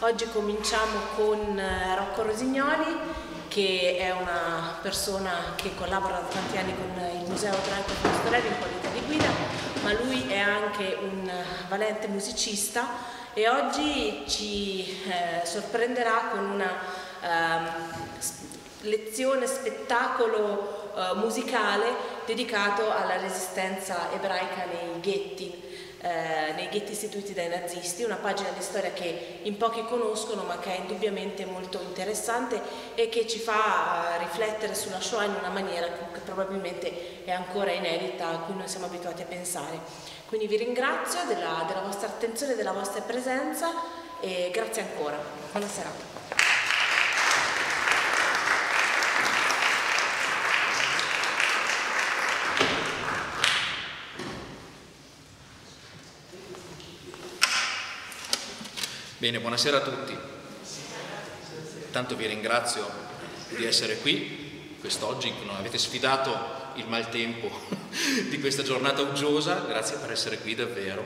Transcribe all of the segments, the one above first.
Oggi cominciamo con eh, Rocco Rosignoli che è una persona che collabora da tanti anni con il Museo Ebraico Pastorelli in qualità di guida, ma lui è anche un valente musicista e oggi ci eh, sorprenderà con una eh, lezione, spettacolo eh, musicale dedicato alla resistenza ebraica nei ghetti eh, nei ghetti istituiti dai nazisti, una pagina di storia che in pochi conoscono ma che è indubbiamente molto interessante e che ci fa eh, riflettere sulla Shoah in una maniera che probabilmente è ancora inedita a cui non siamo abituati a pensare. Quindi vi ringrazio della, della vostra attenzione, della vostra presenza e grazie ancora. Buona serata. Bene, buonasera a tutti. Tanto vi ringrazio di essere qui quest'oggi, non avete sfidato il maltempo di questa giornata uggiosa, grazie per essere qui davvero.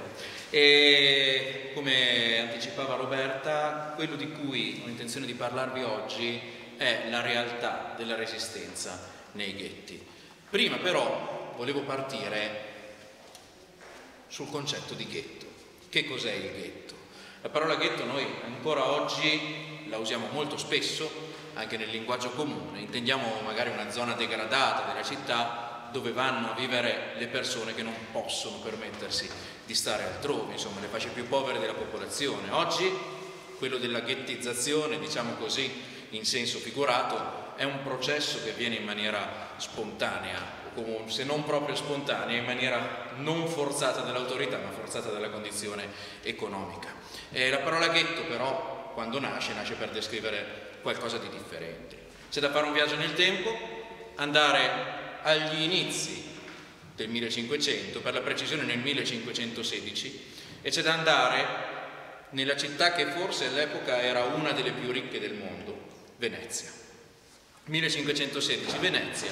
E come anticipava Roberta, quello di cui ho intenzione di parlarvi oggi è la realtà della resistenza nei ghetti. Prima però volevo partire sul concetto di ghetto. Che cos'è il ghetto? La parola ghetto noi ancora oggi la usiamo molto spesso, anche nel linguaggio comune, intendiamo magari una zona degradata della città dove vanno a vivere le persone che non possono permettersi di stare altrove, insomma le fasce più povere della popolazione. Oggi quello della ghettizzazione, diciamo così, in senso figurato, è un processo che avviene in maniera spontanea, se non proprio spontanea, in maniera non forzata dall'autorità, ma forzata dalla condizione economica. Eh, la parola ghetto però, quando nasce, nasce per descrivere qualcosa di differente. C'è da fare un viaggio nel tempo, andare agli inizi del 1500, per la precisione nel 1516, e c'è da andare nella città che forse all'epoca era una delle più ricche del mondo, Venezia. 1516, Venezia.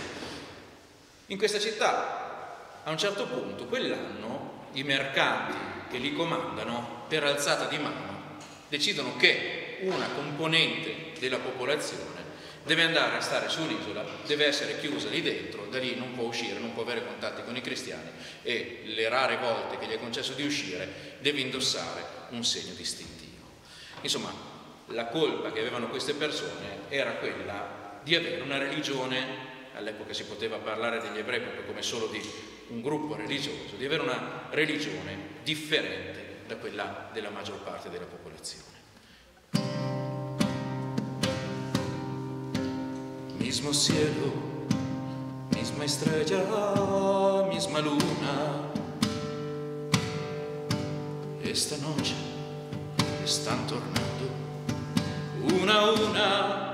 In questa città, a un certo punto, quell'anno, i mercanti che li comandano per alzata di mano decidono che una componente della popolazione deve andare a stare sull'isola, deve essere chiusa lì dentro, da lì non può uscire, non può avere contatti con i cristiani e le rare volte che gli è concesso di uscire deve indossare un segno distintivo. Insomma, la colpa che avevano queste persone era quella di avere una religione, all'epoca si poteva parlare degli ebrei proprio come solo di un gruppo religioso, di avere una religione differente da quella della maggior parte della popolazione. Mismo cielo, misma estrella, misma luna. Esta noche están tornando una a una.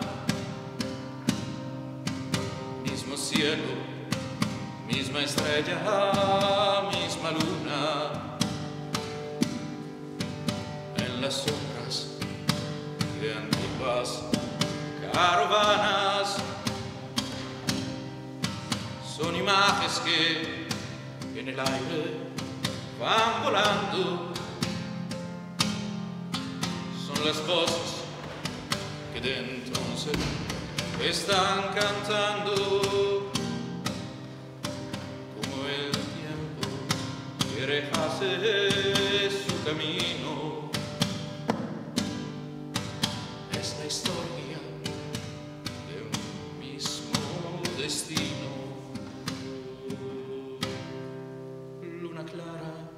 Mismo cielo, misma estrella, misma las sombras de antiguas caravanas, son imágenes que en el aire van volando, son las voces que de entonces están cantando. hace su camino. Luna clara,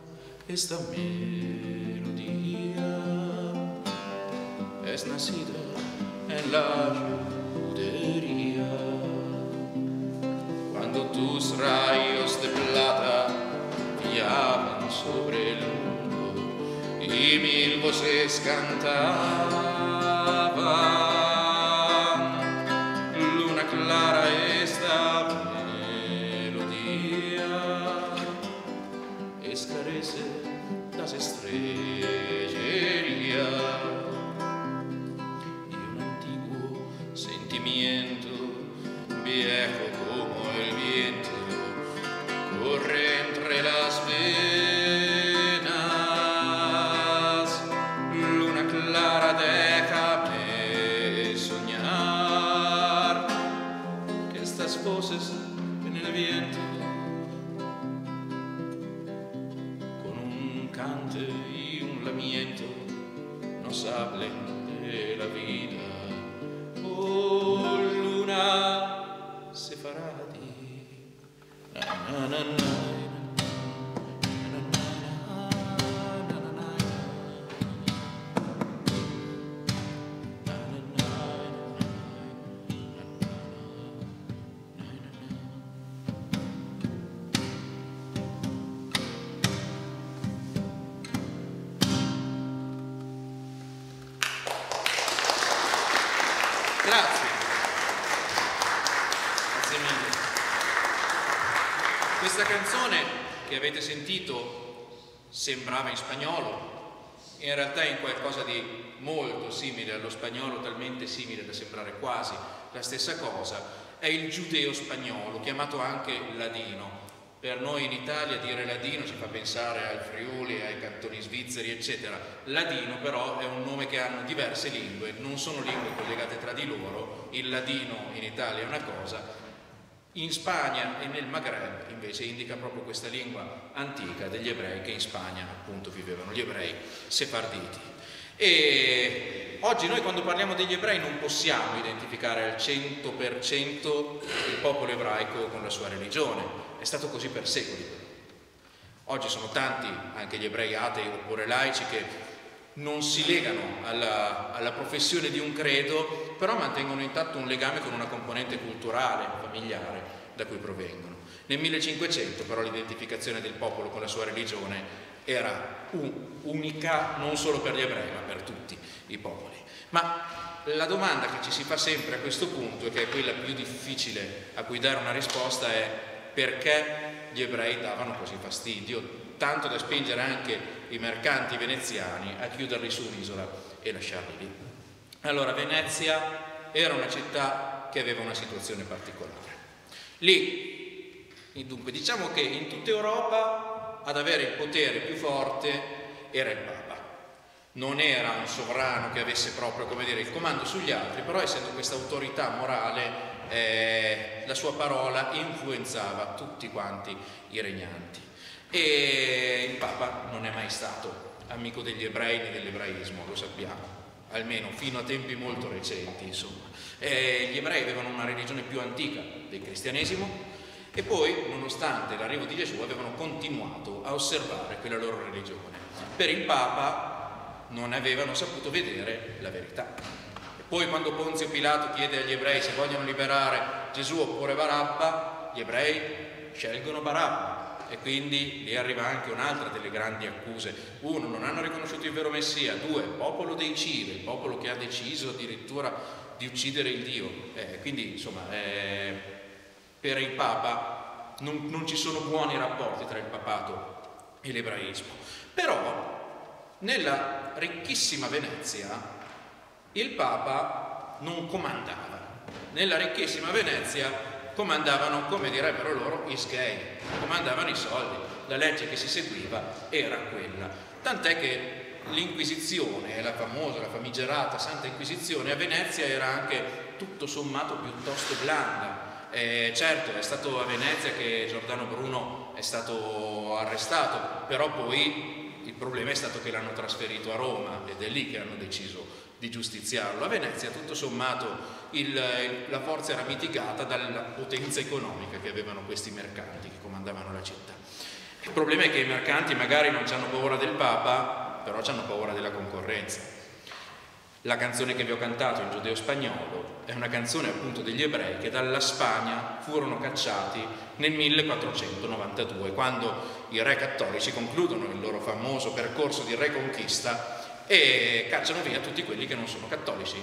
esta melodía es nacida en la judería. Cuando tus rayos de plata brillaban sobre el mundo y mil voces cantaban. Sembrava in spagnolo, in realtà è in qualcosa di molto simile allo spagnolo, talmente simile da sembrare quasi la stessa cosa, è il giudeo spagnolo, chiamato anche ladino. Per noi in Italia dire ladino ci fa pensare al Friuli, ai cantoni svizzeri, eccetera. Ladino però è un nome che hanno diverse lingue, non sono lingue collegate tra di loro, il ladino in Italia è una cosa, in Spagna e nel Maghreb invece indica proprio questa lingua antica degli ebrei che in Spagna appunto vivevano, gli ebrei sefarditi. E oggi noi quando parliamo degli ebrei non possiamo identificare al 100% il popolo ebraico con la sua religione, è stato così per secoli. Oggi sono tanti anche gli ebrei atei oppure laici che non si legano alla, alla, professione di un credo, però mantengono intatto un legame con una componente culturale, familiare, da cui provengono. Nel 1500 però l'identificazione del popolo con la sua religione era unica non solo per gli ebrei, ma per tutti i popoli. Ma la domanda che ci si fa sempre a questo punto, e che è quella più difficile a cui dare una risposta, è perché gli ebrei davano così fastidio, tanto da spingere anche i mercanti veneziani a chiuderli su un'isola e lasciarli lì. Allora Venezia era una città che aveva una situazione particolare. Lì, dunque, diciamo che in tutta Europa ad avere il potere più forte era il Papa. Non era un sovrano che avesse proprio, come dire, il comando sugli altri, però essendo questa autorità morale, eh, la sua parola influenzava tutti quanti i regnanti. E il Papa non è mai stato amico degli ebrei né dell'ebraismo, lo sappiamo, almeno fino a tempi molto recenti, insomma. E gli ebrei avevano una religione più antica del cristianesimo e poi, nonostante l'arrivo di Gesù, avevano continuato a osservare quella loro religione. Per il Papa non avevano saputo vedere la verità. E poi quando Ponzio Pilato chiede agli ebrei se vogliono liberare Gesù oppure Barabba, gli ebrei scelgono Barabba e quindi lì arriva anche un'altra delle grandi accuse. Uno, non hanno riconosciuto il vero Messia, due, popolo dei Cile, il popolo che ha deciso addirittura di uccidere il Dio. Eh, quindi insomma eh, per il Papa non, non ci sono buoni rapporti tra il papato e l'ebraismo. Però nella ricchissima Venezia il Papa non comandava. Nella ricchissima Venezia comandavano, come direbbero loro, i comandavano i soldi. La legge che si seguiva era quella. Tant'è che l'Inquisizione, la famosa, la famigerata Santa Inquisizione a Venezia era anche tutto sommato piuttosto blanda. Eh, certo, è stato a Venezia che Giordano Bruno è stato arrestato, però poi il problema è stato che l'hanno trasferito a Roma ed è lì che hanno deciso di giustiziarlo. A Venezia tutto sommato il, la forza era mitigata dalla potenza economica che avevano questi mercanti che comandavano la città. Il problema è che i mercanti magari non hanno paura del Papa, però hanno paura della concorrenza. La canzone che vi ho cantato in giudeo spagnolo è una canzone appunto degli ebrei che dalla Spagna furono cacciati nel 1492, quando i re cattolici concludono il loro famoso percorso di reconquista e cacciano via tutti quelli che non sono cattolici.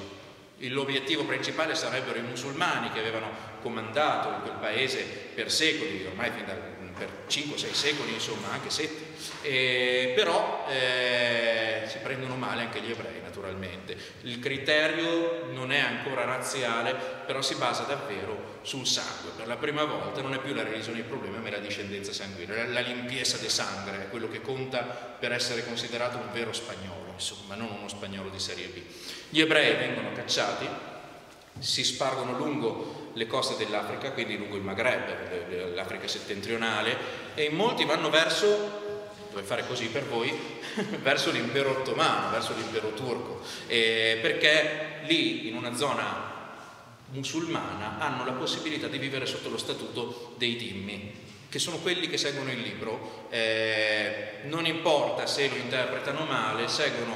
L'obiettivo principale sarebbero i musulmani che avevano comandato in quel paese per secoli, ormai fin da, per 5-6 secoli, insomma, anche 7. E, però eh, si prendono male anche gli ebrei, naturalmente. Il criterio non è ancora razziale, però si basa davvero sul sangue. Per la prima volta non è più la religione il problema, ma è la discendenza sanguigna. La limpiezza del sangue è quello che conta per essere considerato un vero spagnolo, insomma, non uno spagnolo di serie B. Gli ebrei vengono cacciati, si spargono lungo le coste dell'Africa, quindi lungo il Maghreb, l'Africa settentrionale, e in molti vanno verso dove fare così per voi, verso l'impero ottomano, verso l'impero turco, eh, perché lì in una zona musulmana hanno la possibilità di vivere sotto lo statuto dei dimmi, che sono quelli che seguono il libro. Eh, non importa se lo interpretano male, seguono,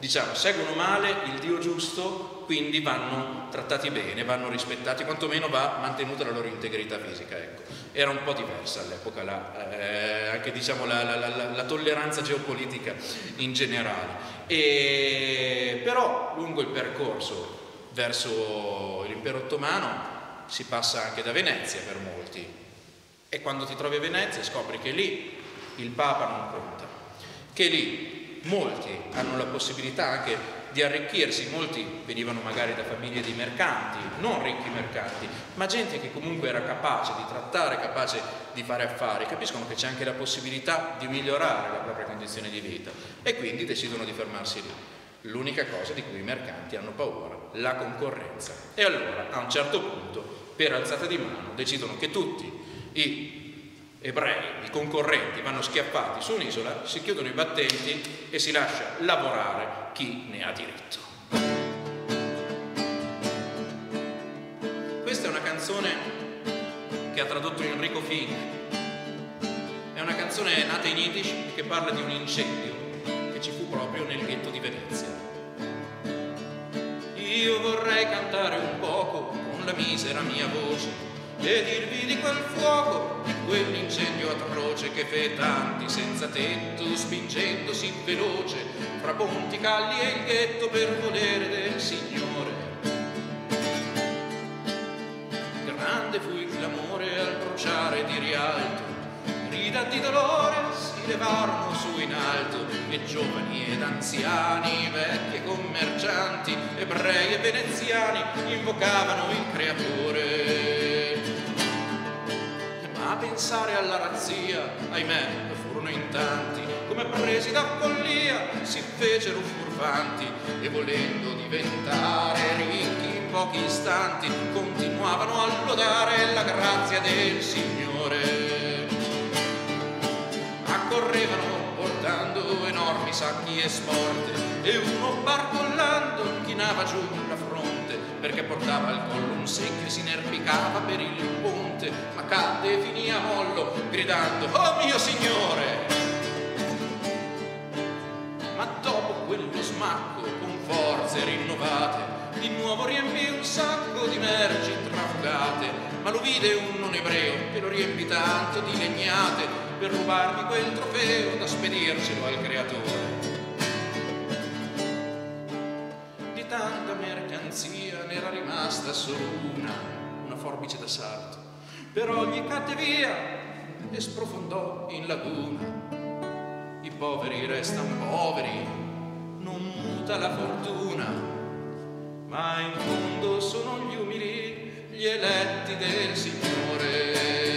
diciamo, seguono male il Dio giusto, quindi vanno trattati bene, vanno rispettati, quantomeno va mantenuta la loro integrità fisica. Ecco. Era un po' diversa all'epoca la, eh, anche diciamo, la, la, la, tolleranza geopolitica in generale. E, però lungo il percorso verso l'impero ottomano si passa anche da Venezia per molti, e quando ti trovi a Venezia scopri che lì il Papa non conta, che lì molti hanno la possibilità anche di arricchirsi, molti venivano magari da famiglie di mercanti, non ricchi mercanti, ma gente che comunque era capace di trattare, capace di fare affari, capiscono che c'è anche la possibilità di migliorare la propria condizione di vita e quindi decidono di fermarsi lì. L'unica cosa di cui i mercanti hanno paura, la concorrenza. E allora a un certo punto, per alzata di mano, decidono che tutti i ebrei, i concorrenti vanno schiappati su un'isola, si chiudono i battenti e si lascia lavorare chi ne ha diritto. Questa è una canzone che ha tradotto Enrico Fink, è una canzone nata in Yiddish che parla di un incendio che ci fu proprio nel ghetto di Venezia. Io vorrei cantare un poco con la misera mia voce e dirvi di quel fuoco, di quell'incendio atroce che fe tanti senza tetto, spingendosi veloce fra ponti, calli e il ghetto per volere del Signore. Grande fu il clamore al bruciare di rialto, grida di dolore si levarono su in alto e giovani ed anziani, vecchi e commercianti, ebrei e veneziani invocavano il creatore pensare alla razzia, ahimè, furono in tanti, come presi da follia, si fecero furfanti e volendo diventare ricchi in pochi istanti, continuavano a lodare la grazia del Signore. Accorrevano portando enormi sacchi e sporte e uno barcollando chinava giù perché portava al collo un secchio e si inerpicava per il ponte, ma cadde e finì a mollo, gridando, oh mio signore! Ma dopo quello smacco, con forze rinnovate, di nuovo riempì un sacco di merci trafugate, ma lo vide un non ebreo che lo riempì tanto di legnate per rubargli quel trofeo da spedircelo al creatore. Rimasta solo una, una forbice da salto. Però gli cadde via e sprofondò in laguna. I poveri restano poveri, non muta la fortuna, ma in fondo sono gli umili, gli eletti del Signore.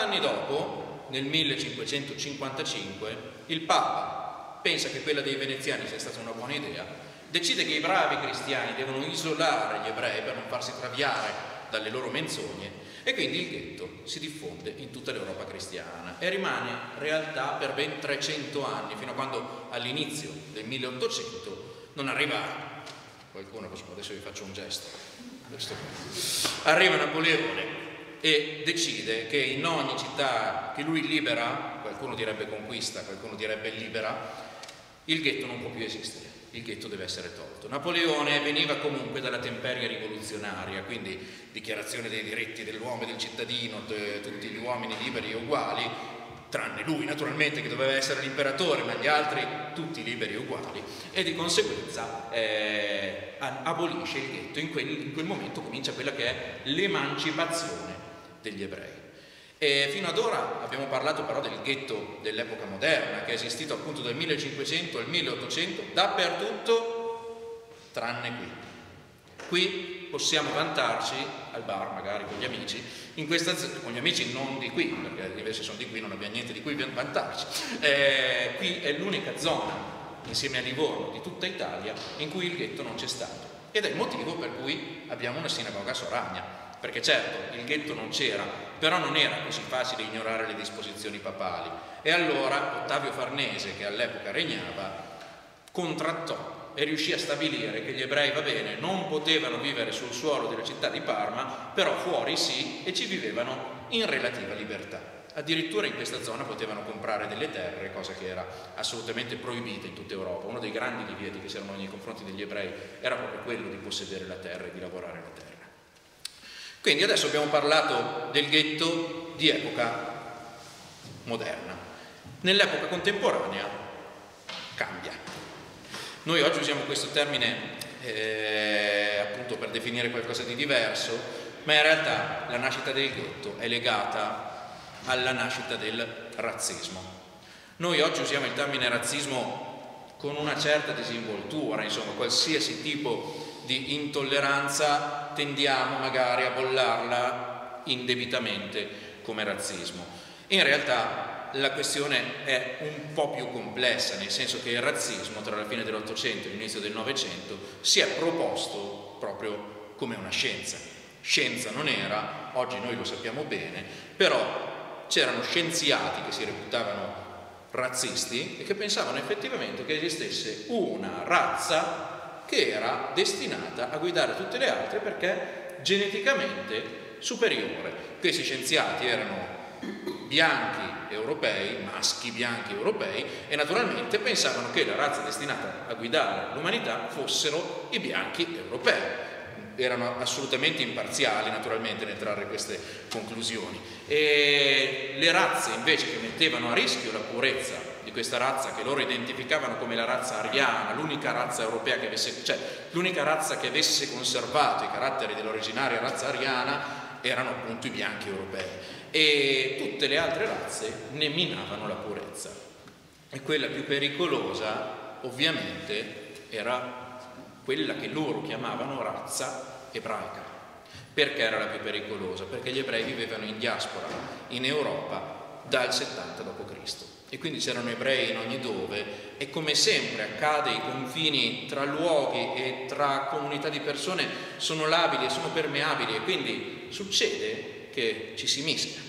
Quarant'anni dopo, nel 1555, il Papa pensa che quella dei veneziani sia stata una buona idea, decide che i bravi cristiani devono isolare gli ebrei per non farsi traviare dalle loro menzogne e quindi il ghetto si diffonde in tutta l'Europa cristiana e rimane realtà per ben 300 anni, fino a quando all'inizio del 1800 non arriva qualcuno, adesso vi faccio un gesto, arriva Napoleone e decide che in ogni città che lui libera, qualcuno direbbe conquista, qualcuno direbbe libera, il ghetto non può più esistere, il ghetto deve essere tolto. Napoleone veniva comunque dalla temperia rivoluzionaria, quindi dichiarazione dei diritti dell'uomo e del cittadino, tutti gli uomini liberi e uguali, tranne lui naturalmente che doveva essere l'imperatore, ma gli altri tutti liberi e uguali, e di conseguenza eh, abolisce il ghetto. In quel, in quel momento comincia quella che è l'emancipazione degli ebrei. E fino ad ora abbiamo parlato però del ghetto dell'epoca moderna, che è esistito appunto dal 1500 al 1800 dappertutto, tranne qui. Qui possiamo vantarci al bar, magari con gli amici, questa, con gli amici non di qui, perché invece sono di qui, non abbiamo niente di cui vantarci. Eh, qui è l'unica zona, insieme a Livorno, di tutta Italia, in cui il ghetto non c'è stato. Ed è il motivo per cui abbiamo una sinagoga Soragna. Perché certo, il ghetto non c'era, però non era così facile ignorare le disposizioni papali. E allora Ottavio Farnese, che all'epoca regnava, contrattò e riuscì a stabilire che gli ebrei, va bene, non potevano vivere sul suolo della città di Parma, però fuori sì e ci vivevano in relativa libertà. Addirittura in questa zona potevano comprare delle terre, cosa che era assolutamente proibita in tutta Europa. Uno dei grandi divieti che c'erano nei confronti degli ebrei era proprio quello di possedere la terra e di lavorare la terra. Quindi adesso abbiamo parlato del ghetto di epoca moderna. Nell'epoca contemporanea cambia. Noi oggi usiamo questo termine eh, appunto per definire qualcosa di diverso, ma in realtà la nascita del ghetto è legata alla nascita del razzismo. Noi oggi usiamo il termine razzismo con una certa disinvoltura, insomma, qualsiasi tipo di intolleranza tendiamo magari a bollarla indebitamente come razzismo. In realtà la questione è un po' più complessa, nel senso che il razzismo tra la fine dell'Ottocento e l'inizio del Novecento si è proposto proprio come una scienza. Scienza non era, oggi noi lo sappiamo bene, però c'erano scienziati che si reputavano razzisti e che pensavano effettivamente che esistesse una razza che era destinata a guidare tutte le altre perché geneticamente superiore. Questi scienziati erano bianchi europei, maschi bianchi europei, e naturalmente pensavano che la razza destinata a guidare l'umanità fossero i bianchi europei. Erano assolutamente imparziali naturalmente nel trarre queste conclusioni. E le razze invece che mettevano a rischio la purezza di questa razza che loro identificavano come la razza ariana, l'unica razza europea che avesse, cioè l'unica razza che avesse conservato i caratteri dell'originaria razza ariana, erano appunto i bianchi europei e tutte le altre razze ne minavano la purezza. E quella più pericolosa ovviamente era quella che loro chiamavano razza ebraica. Perché era la più pericolosa? Perché gli ebrei vivevano in diaspora in Europa dal 70 d.C. E quindi c'erano ebrei in ogni dove. E come sempre accade i confini tra luoghi e tra comunità di persone sono labili e sono permeabili. E quindi succede che ci si mischia.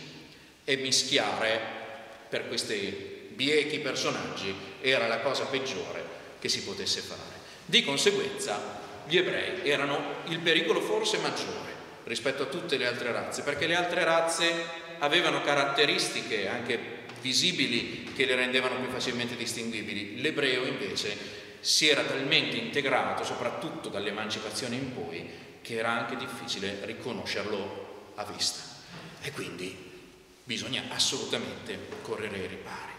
E mischiare per questi biechi personaggi era la cosa peggiore che si potesse fare. Di conseguenza gli ebrei erano il pericolo forse maggiore rispetto a tutte le altre razze, perché le altre razze avevano caratteristiche anche visibili che le rendevano più facilmente distinguibili. L'ebreo invece si era talmente integrato, soprattutto dall'emancipazione in poi, che era anche difficile riconoscerlo a vista e quindi bisogna assolutamente correre ai ripari.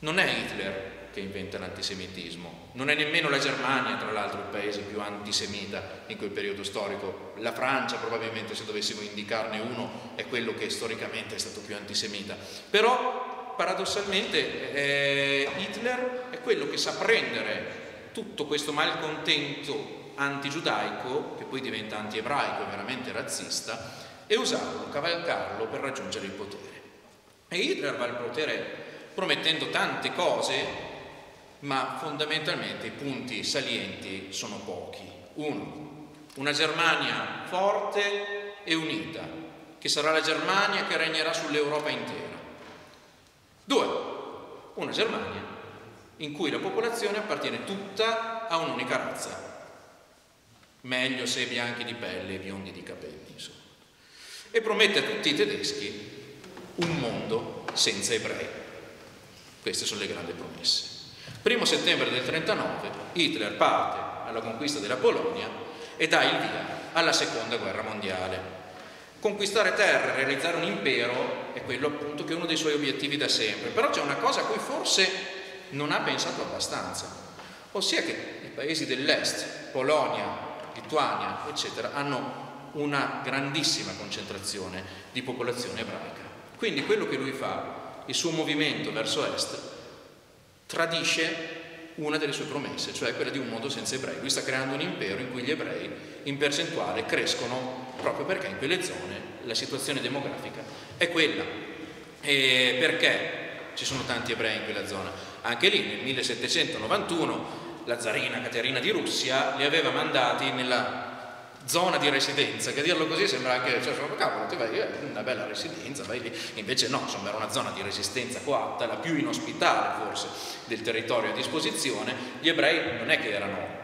Non è Hitler che inventa l'antisemitismo, non è nemmeno la Germania, tra l'altro, il paese più antisemita in quel periodo storico. La Francia, probabilmente, se dovessimo indicarne uno, è quello che storicamente è stato più antisemita. Però, paradossalmente, eh, Hitler è quello che sa prendere tutto questo malcontento antigiudaico, che poi diventa antiebraico, veramente razzista, e usarlo, cavalcarlo per raggiungere il potere. E Hitler va al potere promettendo tante cose, ma fondamentalmente i punti salienti sono pochi. Uno, una Germania forte e unita, che sarà la Germania che regnerà sull'Europa intera. Due, una Germania in cui la popolazione appartiene tutta a un'unica razza. Meglio se bianchi di pelle e biondi di capelli, insomma e promette a tutti i tedeschi un mondo senza ebrei. Queste sono le grandi promesse. Primo settembre del 39 Hitler parte alla conquista della Polonia e dà il via alla seconda guerra mondiale. Conquistare terre, realizzare un impero è quello appunto che è uno dei suoi obiettivi da sempre, però c'è una cosa a cui forse non ha pensato abbastanza, ossia che i paesi dell'est, Polonia, Lituania, eccetera, hanno una grandissima concentrazione di popolazione ebraica. Quindi quello che lui fa, il suo movimento verso est, tradisce una delle sue promesse, cioè quella di un mondo senza ebrei. Lui sta creando un impero in cui gli ebrei in percentuale crescono proprio perché in quelle zone la situazione demografica è quella. E perché ci sono tanti ebrei in quella zona? Anche lì nel 1791 la zarina Caterina di Russia li aveva mandati nella zona di residenza, che a dirlo così sembra anche, cioè, cavolo, ti vai, eh, una bella residenza, vai lì. Invece no, insomma, era una zona di resistenza coatta, la più inospitale forse del territorio a disposizione. Gli ebrei non è che erano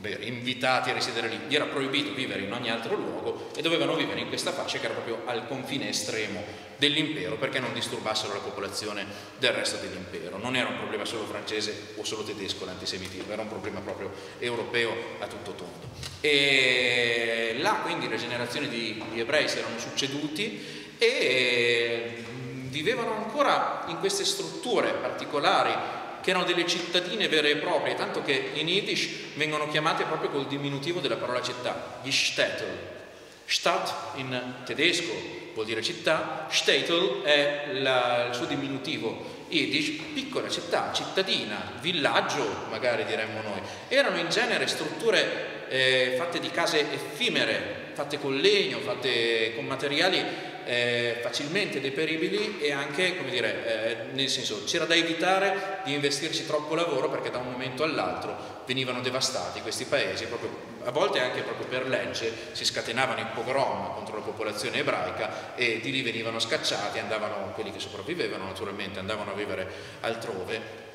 dire, invitati a risiedere lì, gli era proibito vivere in ogni altro luogo e dovevano vivere in questa fascia che era proprio al confine estremo dell'impero perché non disturbassero la popolazione del resto dell'impero. Non era un problema solo francese o solo tedesco l'antisemitismo, era un problema proprio europeo a tutto tondo. E là quindi le generazioni di, di ebrei si erano succeduti e vivevano ancora in queste strutture particolari che erano delle cittadine vere e proprie, tanto che in Yiddish vengono chiamate proprio col diminutivo della parola città, gli Städtel. Stadt in tedesco vuol dire città, Städtel è la, il suo diminutivo Yiddish, piccola città, cittadina, villaggio magari diremmo noi. Erano in genere strutture eh, fatte di case effimere, fatte con legno, fatte con materiali eh, facilmente deperibili e anche, come dire, eh, nel senso c'era da evitare di investirci troppo lavoro perché da un momento all'altro venivano devastati questi paesi, proprio, a volte anche proprio per legge si scatenavano i pogrom contro la popolazione ebraica e di lì venivano scacciati, andavano, quelli che sopravvivevano naturalmente, andavano a vivere altrove.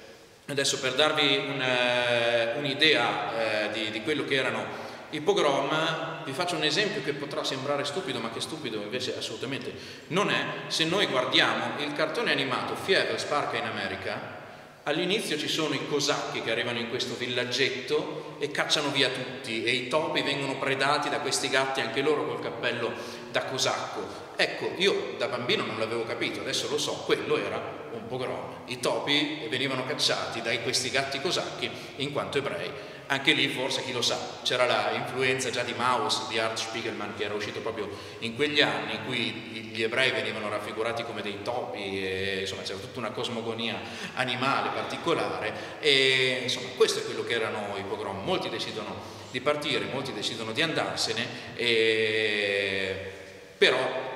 Adesso per darvi un, uh, un'idea uh, di, di quello che erano i pogrom, vi faccio un esempio che potrà sembrare stupido, ma che stupido invece assolutamente non è. Se noi guardiamo il cartone animato Fievel Sparca in America, all'inizio ci sono i cosacchi che arrivano in questo villaggetto e cacciano via tutti e i topi vengono predati da questi gatti, anche loro col cappello da cosacco. Ecco, io da bambino non l'avevo capito, adesso lo so, quello era un pogrom. I topi venivano cacciati da questi gatti cosacchi in quanto ebrei anche lì forse chi lo sa, c'era l'influenza già di Maus, di Art Spiegelman che era uscito proprio in quegli anni in cui gli ebrei venivano raffigurati come dei topi, e, insomma c'era tutta una cosmogonia animale particolare e insomma questo è quello che erano i pogrom. Molti decidono di partire, molti decidono di andarsene, e... però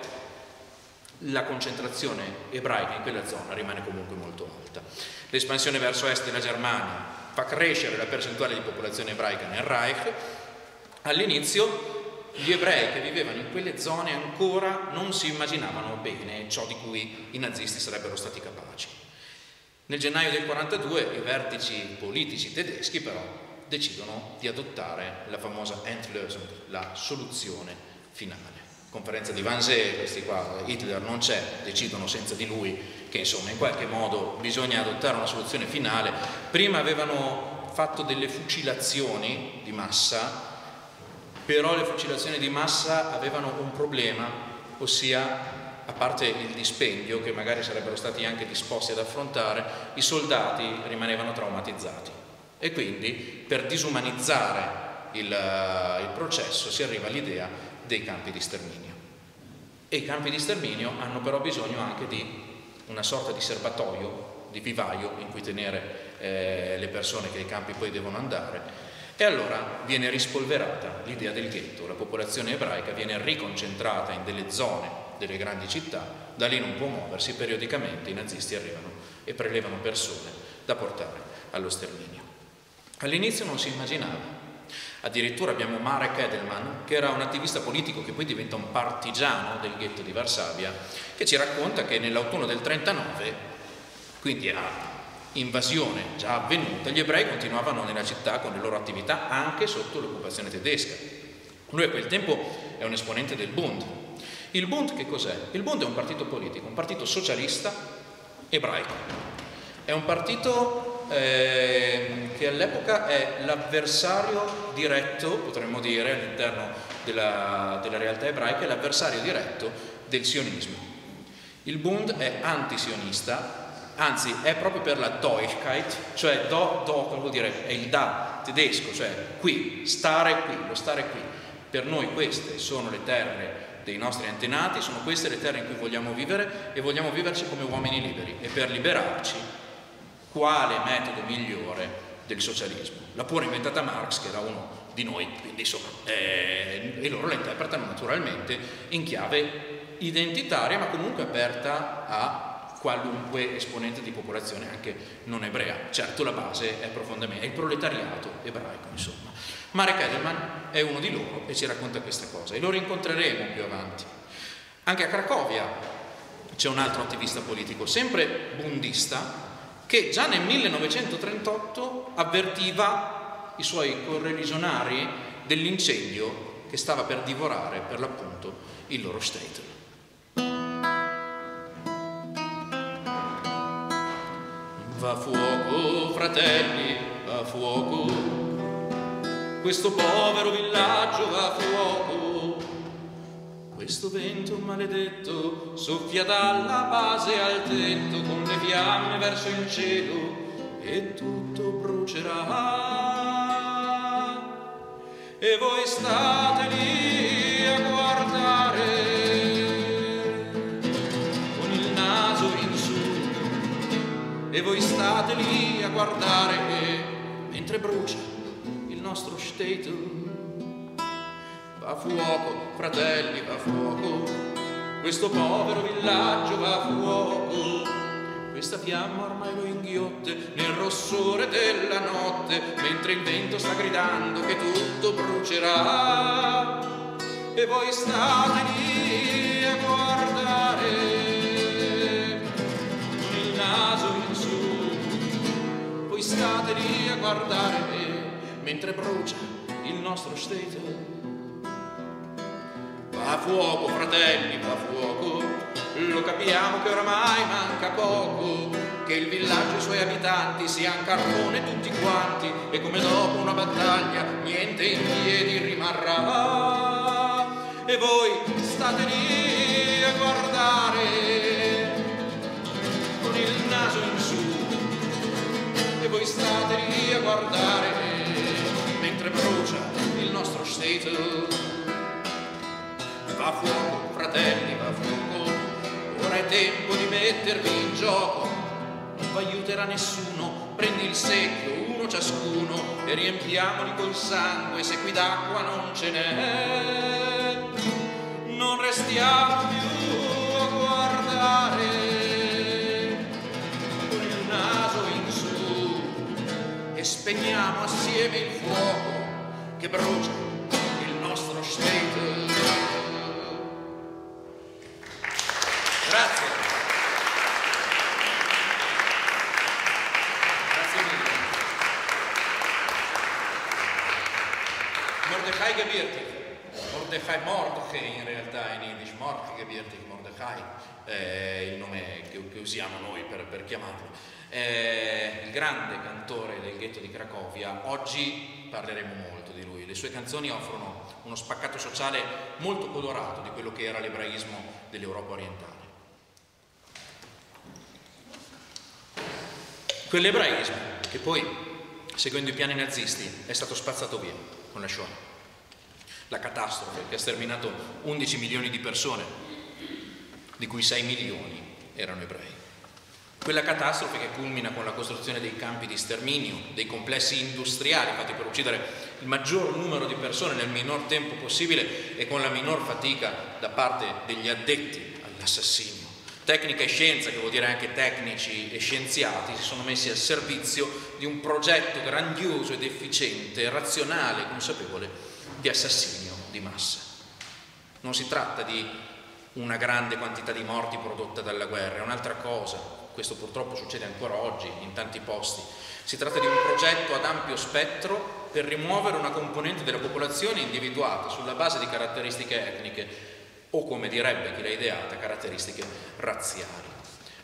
la concentrazione ebraica in quella zona rimane comunque molto alta. L'espansione verso est della Germania fa crescere la percentuale di popolazione ebraica nel Reich, all'inizio gli ebrei che vivevano in quelle zone ancora non si immaginavano bene ciò di cui i nazisti sarebbero stati capaci. Nel gennaio del 42 i vertici politici tedeschi però decidono di adottare la famosa Endlösung, la soluzione finale conferenza di Wannsee, questi qua, Hitler non c'è, decidono senza di lui che insomma in qualche modo bisogna adottare una soluzione finale. Prima avevano fatto delle fucilazioni di massa, però le fucilazioni di massa avevano un problema, ossia a parte il dispendio che magari sarebbero stati anche disposti ad affrontare, i soldati rimanevano traumatizzati e quindi per disumanizzare il, il processo si arriva all'idea dei campi di sterminio. E i campi di sterminio hanno però bisogno anche di una sorta di serbatoio, di vivaio in cui tenere eh, le persone che ai campi poi devono andare. E allora viene rispolverata l'idea del ghetto, la popolazione ebraica viene riconcentrata in delle zone delle grandi città, da lì non può muoversi, periodicamente i nazisti arrivano e prelevano persone da portare allo sterminio. All'inizio non si immaginava Addirittura abbiamo Marek Edelman, che era un attivista politico che poi diventa un partigiano del ghetto di Varsavia, che ci racconta che nell'autunno del 39, quindi a invasione già avvenuta, gli ebrei continuavano nella città con le loro attività anche sotto l'occupazione tedesca. Lui a quel tempo è un esponente del Bund. Il Bund che cos'è? Il Bund è un partito politico, un partito socialista ebraico. È un partito eh, che all'epoca è l'avversario diretto, potremmo dire, all'interno della, della realtà ebraica, è l'avversario diretto del sionismo. Il Bund è antisionista, anzi è proprio per la Deutschkeit, cioè do, do vuol dire è il da tedesco, cioè qui, stare qui, lo stare qui. Per noi queste sono le terre dei nostri antenati, sono queste le terre in cui vogliamo vivere e vogliamo viverci come uomini liberi e per liberarci quale metodo migliore del socialismo. L'ha pure inventata Marx, che era uno di noi, quindi insomma, eh, e loro la interpretano naturalmente in chiave identitaria, ma comunque aperta a qualunque esponente di popolazione, anche non ebrea. Certo, la base è profondamente, il proletariato ebraico, insomma. Marek Edelman è uno di loro e ci racconta questa cosa e lo rincontreremo più avanti. Anche a Cracovia c'è un altro attivista politico, sempre bundista, che già nel 1938 avvertiva i suoi correligionari dell'incendio che stava per divorare per l'appunto il loro Statel. Va fuoco, fratelli, va fuoco, questo povero villaggio va fuoco questo vento maledetto soffia dalla base al tetto con le fiamme verso il cielo e tutto brucerà. E voi state lì a guardare con il naso in su. E voi state lì a guardare mentre brucia il nostro Statel Va fuoco, fratelli, va fuoco, questo povero villaggio va fuoco. Questa fiamma ormai lo inghiotte nel rossore della notte, mentre il vento sta gridando che tutto brucerà. E voi state lì a guardare con il naso in su. Voi state lì a guardare mentre brucia il nostro state Va fuoco, fratelli, va fuoco, lo capiamo che oramai manca poco, che il villaggio e i suoi abitanti siano carbone tutti quanti e come dopo una battaglia niente in piedi rimarrà. E voi state lì a guardare con il naso in su, e voi state lì a guardare mentre brucia il nostro Statel Va fuoco, fratelli, va fuoco, ora è tempo di mettervi in gioco. Non vi aiuterà nessuno, prendi il secchio, uno ciascuno, e riempiamoli col sangue se qui d'acqua non ce n'è. Non restiamo più a guardare con il naso in su spegniamo assieme il fuoco che brucia il nostro state. Mordecai Mordechai in realtà in Yiddish, Mordechai Gebirtig, è il nome che, che usiamo noi per, per chiamarlo. È il grande cantore del ghetto di Cracovia. Oggi parleremo molto di lui. Le sue canzoni offrono uno spaccato sociale molto colorato di quello che era l'ebraismo dell'Europa orientale. Quell'ebraismo che poi, seguendo i piani nazisti, è stato spazzato via con la Shoah. La catastrofe che ha sterminato 11 milioni di persone, di cui 6 milioni erano ebrei. Quella catastrofe che culmina con la costruzione dei campi di sterminio, dei complessi industriali fatti per uccidere il maggior numero di persone nel minor tempo possibile e con la minor fatica da parte degli addetti all'assassinio Tecnica e scienza, che vuol dire anche tecnici e scienziati, si sono messi al servizio di un progetto grandioso ed efficiente, razionale e consapevole di assassinio di massa. Non si tratta di una grande quantità di morti prodotta dalla guerra, è un'altra cosa, questo purtroppo succede ancora oggi in tanti posti. Si tratta di un progetto ad ampio spettro per rimuovere una componente della popolazione individuata sulla base di caratteristiche etniche o come direbbe chi l'ha ideata, caratteristiche razziali.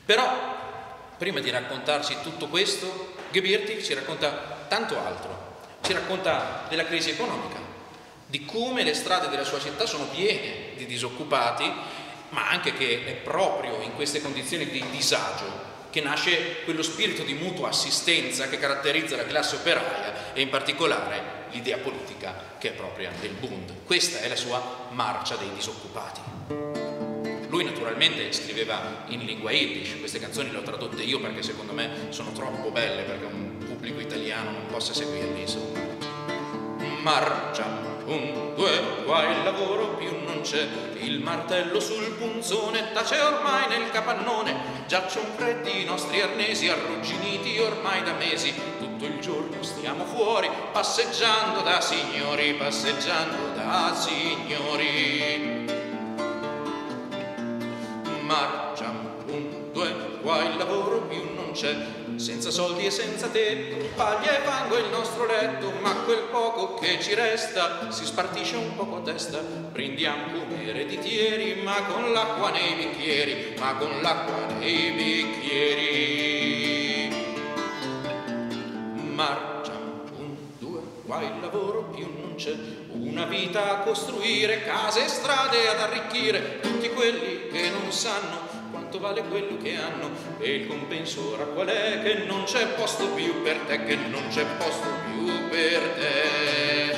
Però, prima di raccontarci tutto questo, Gebirtig ci racconta tanto altro. Ci racconta della crisi economica, di come le strade della sua città sono piene di disoccupati, ma anche che è proprio in queste condizioni di disagio che nasce quello spirito di mutua assistenza che caratterizza la classe operaia e in particolare l'idea politica che è propria del Bund. Questa è la sua marcia dei disoccupati. Lui naturalmente scriveva in lingua yiddish, queste canzoni le ho tradotte io perché secondo me sono troppo belle perché un pubblico italiano non possa seguirli, insomma. Marcia un, due, qua il lavoro più non c'è, il martello sul punzone tace ormai nel capannone, giaccion freddi i nostri arnesi arrugginiti ormai da mesi, tutto il giorno stiamo fuori, passeggiando da signori, passeggiando da signori. Marcia, un, due, qua il lavoro più non c'è, senza soldi e senza tetto, paglia e fango il nostro letto, ma quel poco che ci resta si spartisce un poco a testa. Prendiamo come ereditieri, ma con l'acqua nei bicchieri, ma con l'acqua nei bicchieri. Marcia, un, due, qua il lavoro più non c'è, una vita a costruire, case e strade ad arricchire, tutti quelli che non sanno quanto vale quello che hanno. E il compenso ora qual è? Che non c'è posto più per te che non c'è posto più per te.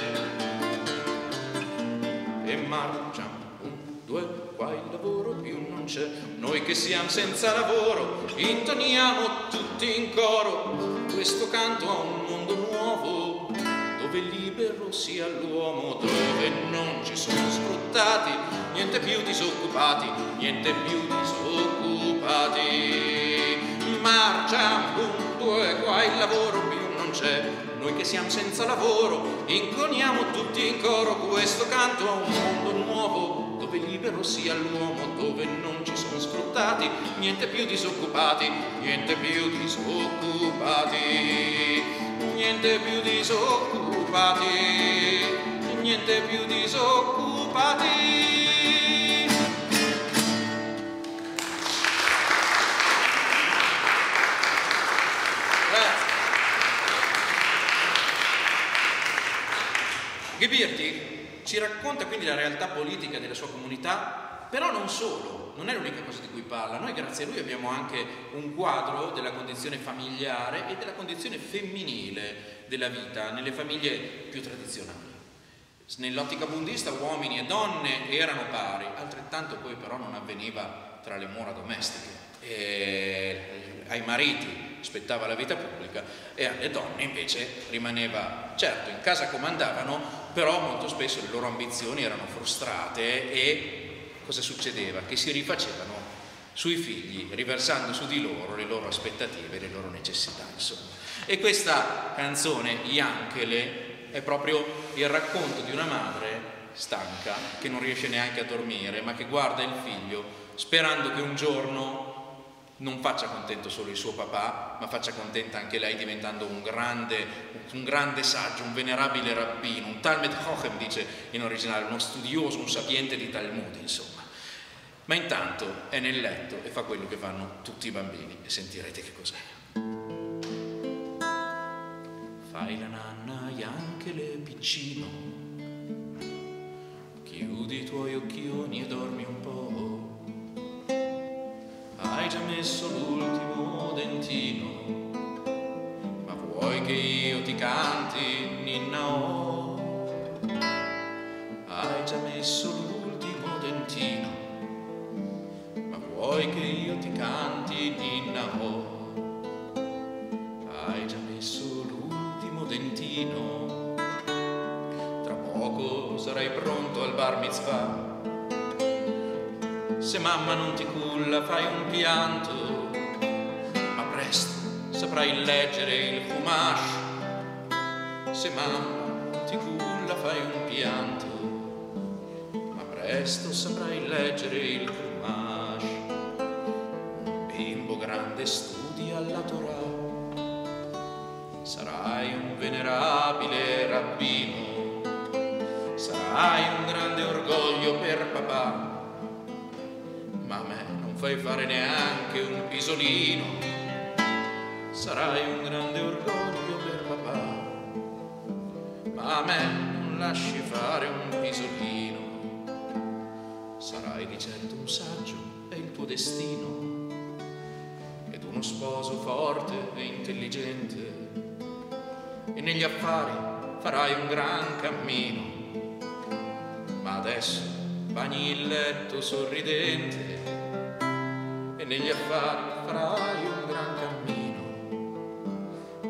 E marcia un, due, qua il lavoro più non c'è. Noi che siamo senza lavoro intoniamo tutti in coro. Questo canto a un mondo nuovo dove libero sia l'uomo dove non ci sono sfruttati niente più disoccupati niente più disoccupati. Marcia un, due, qua il lavoro più non c'è. Noi che siamo senza lavoro inconiamo tutti in coro questo canto a un mondo nuovo dove libero sia l'uomo dove non ci sono sfruttati niente più disoccupati niente più disoccupati. Niente più disoccupati niente più disoccupati. Ghibirti ci racconta quindi la realtà politica della sua comunità, però non solo, non è l'unica cosa di cui parla. Noi grazie a lui abbiamo anche un quadro della condizione familiare e della condizione femminile della vita nelle famiglie più tradizionali. Nell'ottica buddista uomini e donne erano pari, altrettanto poi però non avveniva tra le mura domestiche. E ai mariti spettava la vita pubblica e alle donne invece rimaneva, certo, in casa comandavano, però molto spesso le loro ambizioni erano frustrate e cosa succedeva? Che si rifacevano sui figli, riversando su di loro le loro aspettative, le loro necessità, insomma. E questa canzone, Iankele, è proprio il racconto di una madre stanca, che non riesce neanche a dormire, ma che guarda il figlio sperando che un giorno non faccia contento solo il suo papà, ma faccia contenta anche lei diventando un grande, un grande saggio, un venerabile rabbino, un Talmud Hochem dice in originale, uno studioso, un sapiente di Talmud, insomma. Ma intanto è nel letto e fa quello che fanno tutti i bambini e sentirete che cos'è. Fai la nanna e anche le piccino, chiudi i tuoi occhioni e dormi un hai già messo l'ultimo dentino, ma vuoi che io ti canti ninna oh? Hai già messo l'ultimo dentino, ma vuoi che io ti canti ninna oh? Hai già messo l'ultimo dentino, tra poco sarai pronto al bar mitzvah se mamma non ti culla fai un pianto, ma presto saprai leggere il Humash. Se mamma non ti culla fai un pianto, ma presto saprai leggere il Humash. Un bimbo grande studi alla Torah, sarai un venerabile rabbino, sarai un grande orgoglio per papà ma a me non fai fare neanche un pisolino, sarai un grande orgoglio per papà, ma a me non lasci fare un pisolino, sarai di certo un saggio, è il tuo destino, ed uno sposo forte e intelligente, e negli affari farai un gran cammino, ma adesso bagni il letto sorridente negli affari farai un gran cammino.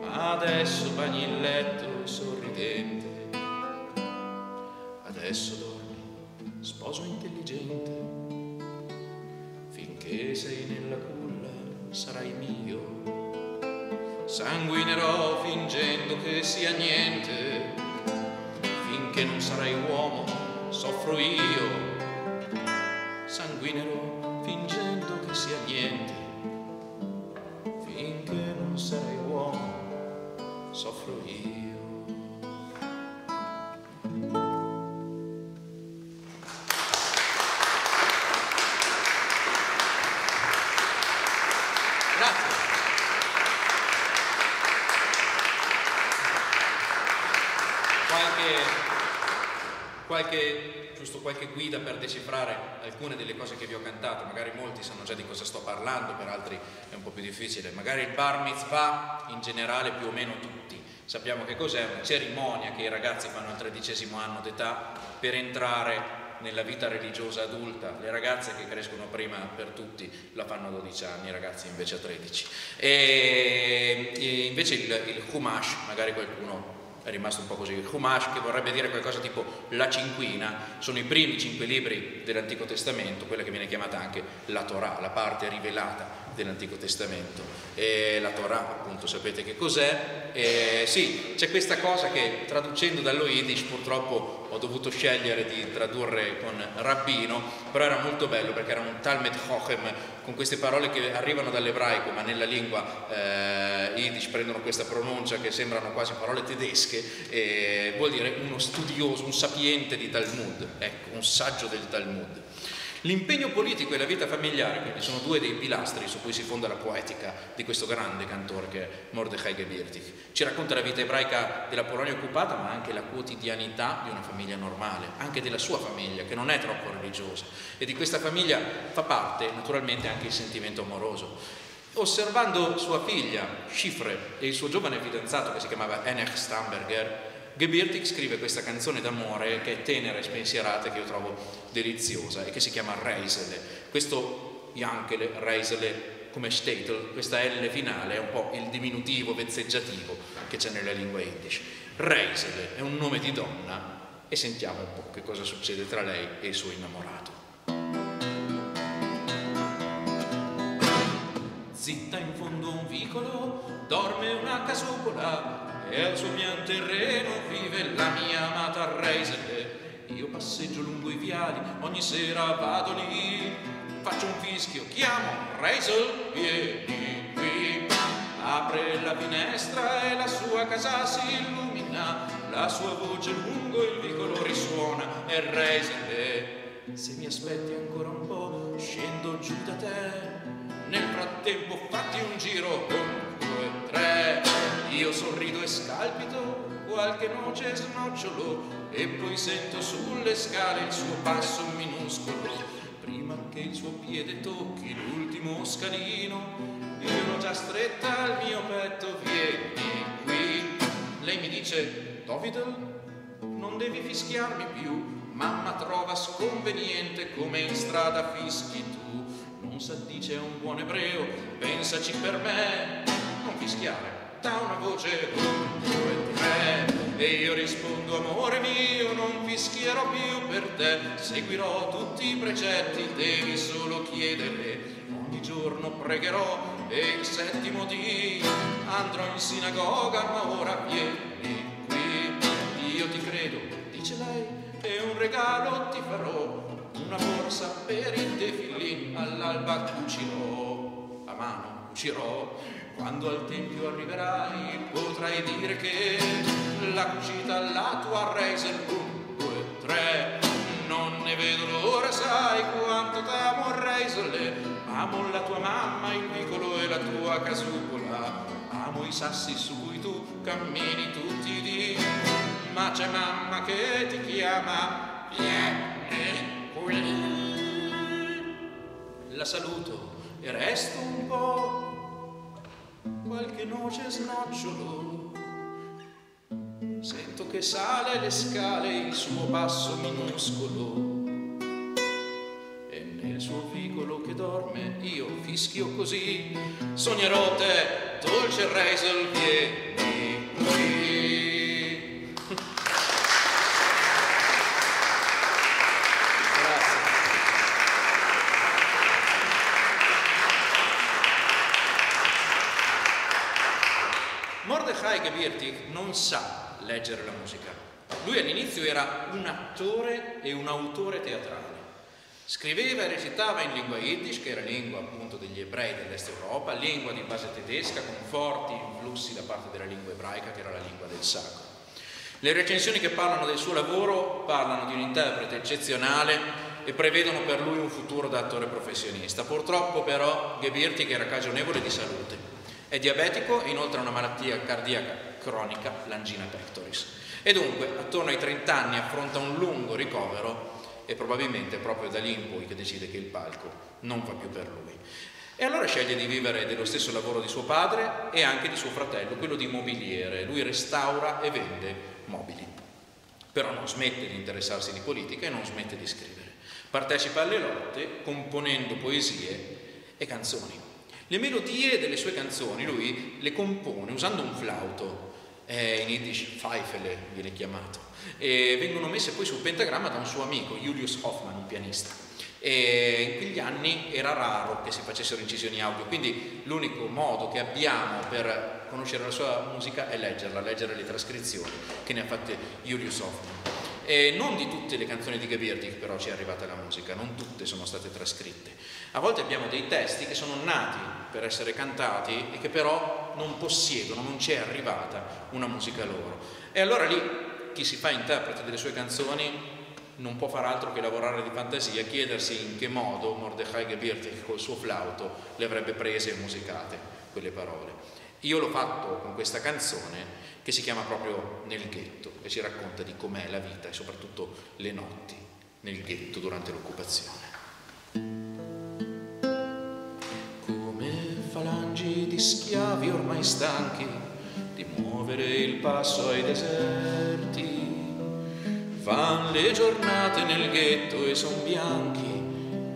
Adesso bagni il letto sorridente, adesso dormi, sposo intelligente, finché sei nella culla sarai mio. Sanguinerò fingendo che sia niente, finché non sarai uomo, soffro io. Qualche, guida per decifrare alcune delle cose che vi ho cantato, magari molti sanno già di cosa sto parlando, per altri è un po' più difficile. Magari il bar mitzvah in generale più o meno tutti sappiamo che cos'è, una cerimonia che i ragazzi fanno al tredicesimo anno d'età per entrare nella vita religiosa adulta, le ragazze che crescono prima per tutti la fanno a 12 anni, i ragazzi invece a 13. E, e invece il, il Humash, magari qualcuno è rimasto un po' così, Humash che vorrebbe dire qualcosa tipo la cinquina, sono i primi cinque libri dell'Antico Testamento, quella che viene chiamata anche la Torah, la parte rivelata dell'Antico Testamento. E la Torah, appunto, sapete che cos'è? E, sì, c'è questa cosa che traducendo dallo Yiddish purtroppo ho dovuto scegliere di tradurre con rabbino, però era molto bello perché era un Talmud Hochem con queste parole che arrivano dall'ebraico ma nella lingua eh, Yiddish prendono questa pronuncia che sembrano quasi parole tedesche e vuol dire uno studioso, un sapiente di Talmud, ecco, un saggio del Talmud. L'impegno politico e la vita familiare, quindi sono due dei pilastri su cui si fonda la poetica di questo grande cantore che è Mordechai Gebirtich. Ci racconta la vita ebraica della Polonia occupata, ma anche la quotidianità di una famiglia normale, anche della sua famiglia, che non è troppo religiosa. E di questa famiglia fa parte naturalmente anche il sentimento amoroso. Osservando sua figlia, Schifre, e il suo giovane fidanzato che si chiamava Enech Stamberger, Gebirtig scrive questa canzone d'amore che è tenera e spensierata, che io trovo deliziosa e che si chiama Reisele. Questo Jankele, Reisele, come Statel, questa L finale è un po' il diminutivo vezzeggiativo che c'è nella lingua yiddish. Reisele è un nome di donna e sentiamo un po' che cosa succede tra lei e il suo innamorato. Zitta in fondo a un vicolo, dorme una casupola e al suo pian terreno vive la mia amata Reisele. Io passeggio lungo i viali, ogni sera vado lì, faccio un fischio, chiamo Reisel, vieni qui. Apre la finestra e la sua casa si illumina, la sua voce lungo il vicolo risuona e Reisele. Se mi aspetti ancora un po', scendo giù da te. Nel frattempo fatti un giro, un, due, tre. Io sorrido e scalpito, qualche noce snocciolo e poi sento sulle scale il suo passo minuscolo. Prima che il suo piede tocchi l'ultimo scalino, io l'ho già stretta al mio petto, vieni qui. Lei mi dice, Dovidel, non devi fischiarmi più, mamma trova sconveniente come in strada fischi tu. Non s'addice a un buon ebreo, pensaci per me, non fischiare da una voce un, due, tre e io rispondo amore mio non fischierò più per te seguirò tutti i precetti devi solo chiedere ogni giorno pregherò e il settimo dì andrò in sinagoga ma ora vieni qui. Io ti credo dice lei e un regalo ti farò una borsa per il defilin all'alba cucirò a mano cucirò. Quando al tempio arriverai potrai dire che la cucita la tua Reisel un, due, tre. Non ne vedo l'ora sai quanto t'amo Reisel amo la tua mamma il vicolo e la tua casupola. Amo i sassi su cui tu cammini tutti i dì. Ma c'è mamma che ti chiama vieni qui. La saluto e resto un po' qualche noce snocciolo. Sento che sale le scale il suo passo minuscolo. E nel suo vicolo che dorme io fischio così, sognerò te, dolce Reisel, vieni qui. Grazie. Gebirtig non sa leggere la musica. Lui all'inizio era un attore e un autore teatrale. Scriveva e recitava in lingua yiddish, che era lingua appunto degli ebrei dell'est Europa, lingua di base tedesca con forti influssi da parte della lingua ebraica, che era la lingua del sacro. Le recensioni che parlano del suo lavoro parlano di un interprete eccezionale e prevedono per lui un futuro da attore professionista. Purtroppo però Gebirti, che era cagionevole di salute, è diabetico e inoltre ha una malattia cardiaca cronica, l'angina pectoris. E dunque, attorno ai 30 anni, affronta un lungo ricovero e probabilmente è proprio da lì in poi che decide che il palco non va più per lui. E allora sceglie di vivere dello stesso lavoro di suo padre e anche di suo fratello, quello di mobiliere. Lui restaura e vende mobili. Però non smette di interessarsi di politica e non smette di scrivere. Partecipa alle lotte componendo poesie e canzoni. Le melodie delle sue canzoni lui le compone usando un flauto, eh, in Yiddish Pfeifele viene chiamato, e vengono messe poi sul pentagramma da un suo amico, Julius Hoffman, un pianista. E in quegli anni era raro che si facessero incisioni audio, quindi l'unico modo che abbiamo per conoscere la sua musica è leggerla, leggere le trascrizioni che ne ha fatte Julius Hoffman. E non di tutte le canzoni di Gebirtig però ci è arrivata la musica, non tutte sono state trascritte. A volte abbiamo dei testi che sono nati per essere cantati e che però non possiedono, non ci è arrivata una musica loro. E allora lì chi si fa interprete delle sue canzoni non può far altro che lavorare di fantasia, chiedersi in che modo Mordechai Gebirtig col suo flauto le avrebbe prese e musicate quelle parole. Io l'ho fatto con questa canzone che si chiama proprio Nel ghetto e ci racconta di com'è la vita e soprattutto le notti nel ghetto durante l'occupazione. Di schiavi ormai stanchi di muovere il passo ai deserti, fan le giornate nel ghetto e son bianchi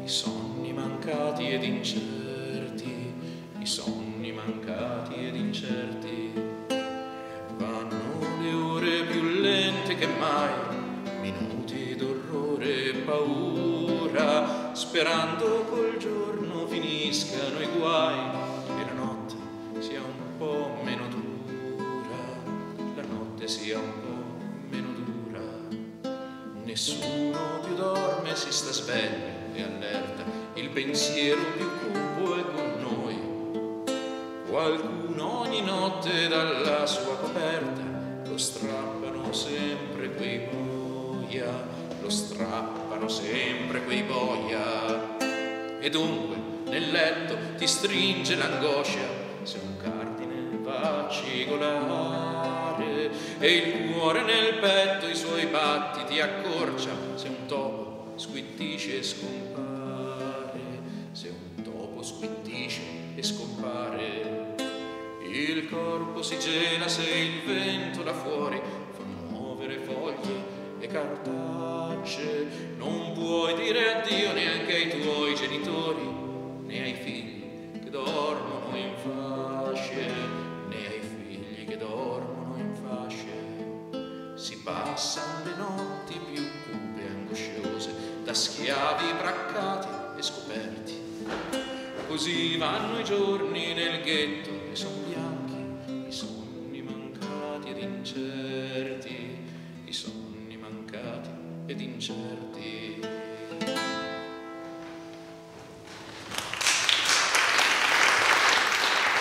i sonni mancati ed incerti, i sonni mancati ed incerti. Che mai, minuti d'orrore e paura, sperando col giorno finiscano i guai sia un po' meno dura, la notte sia un po' meno dura. Nessuno più dorme, si sta sveglio e allerta, il pensiero più cupo è con noi. Qualcuno ogni notte dalla sua coperta lo strappano sempre quei boia, lo strappano sempre quei boia. E dunque nel letto ti stringe l'angoscia se un cardine va a cigolare e il cuore nel petto i suoi battiti accorcia se un topo squittisce e scompare, se un topo squittisce e scompare. Il corpo si gela se il vento da fuori fa muovere foglie e cartacce. Non puoi dire schiavi braccati e scoperti. Così vanno i giorni nel ghetto e son bianchi i sogni mancati ed incerti, i sogni mancati ed incerti.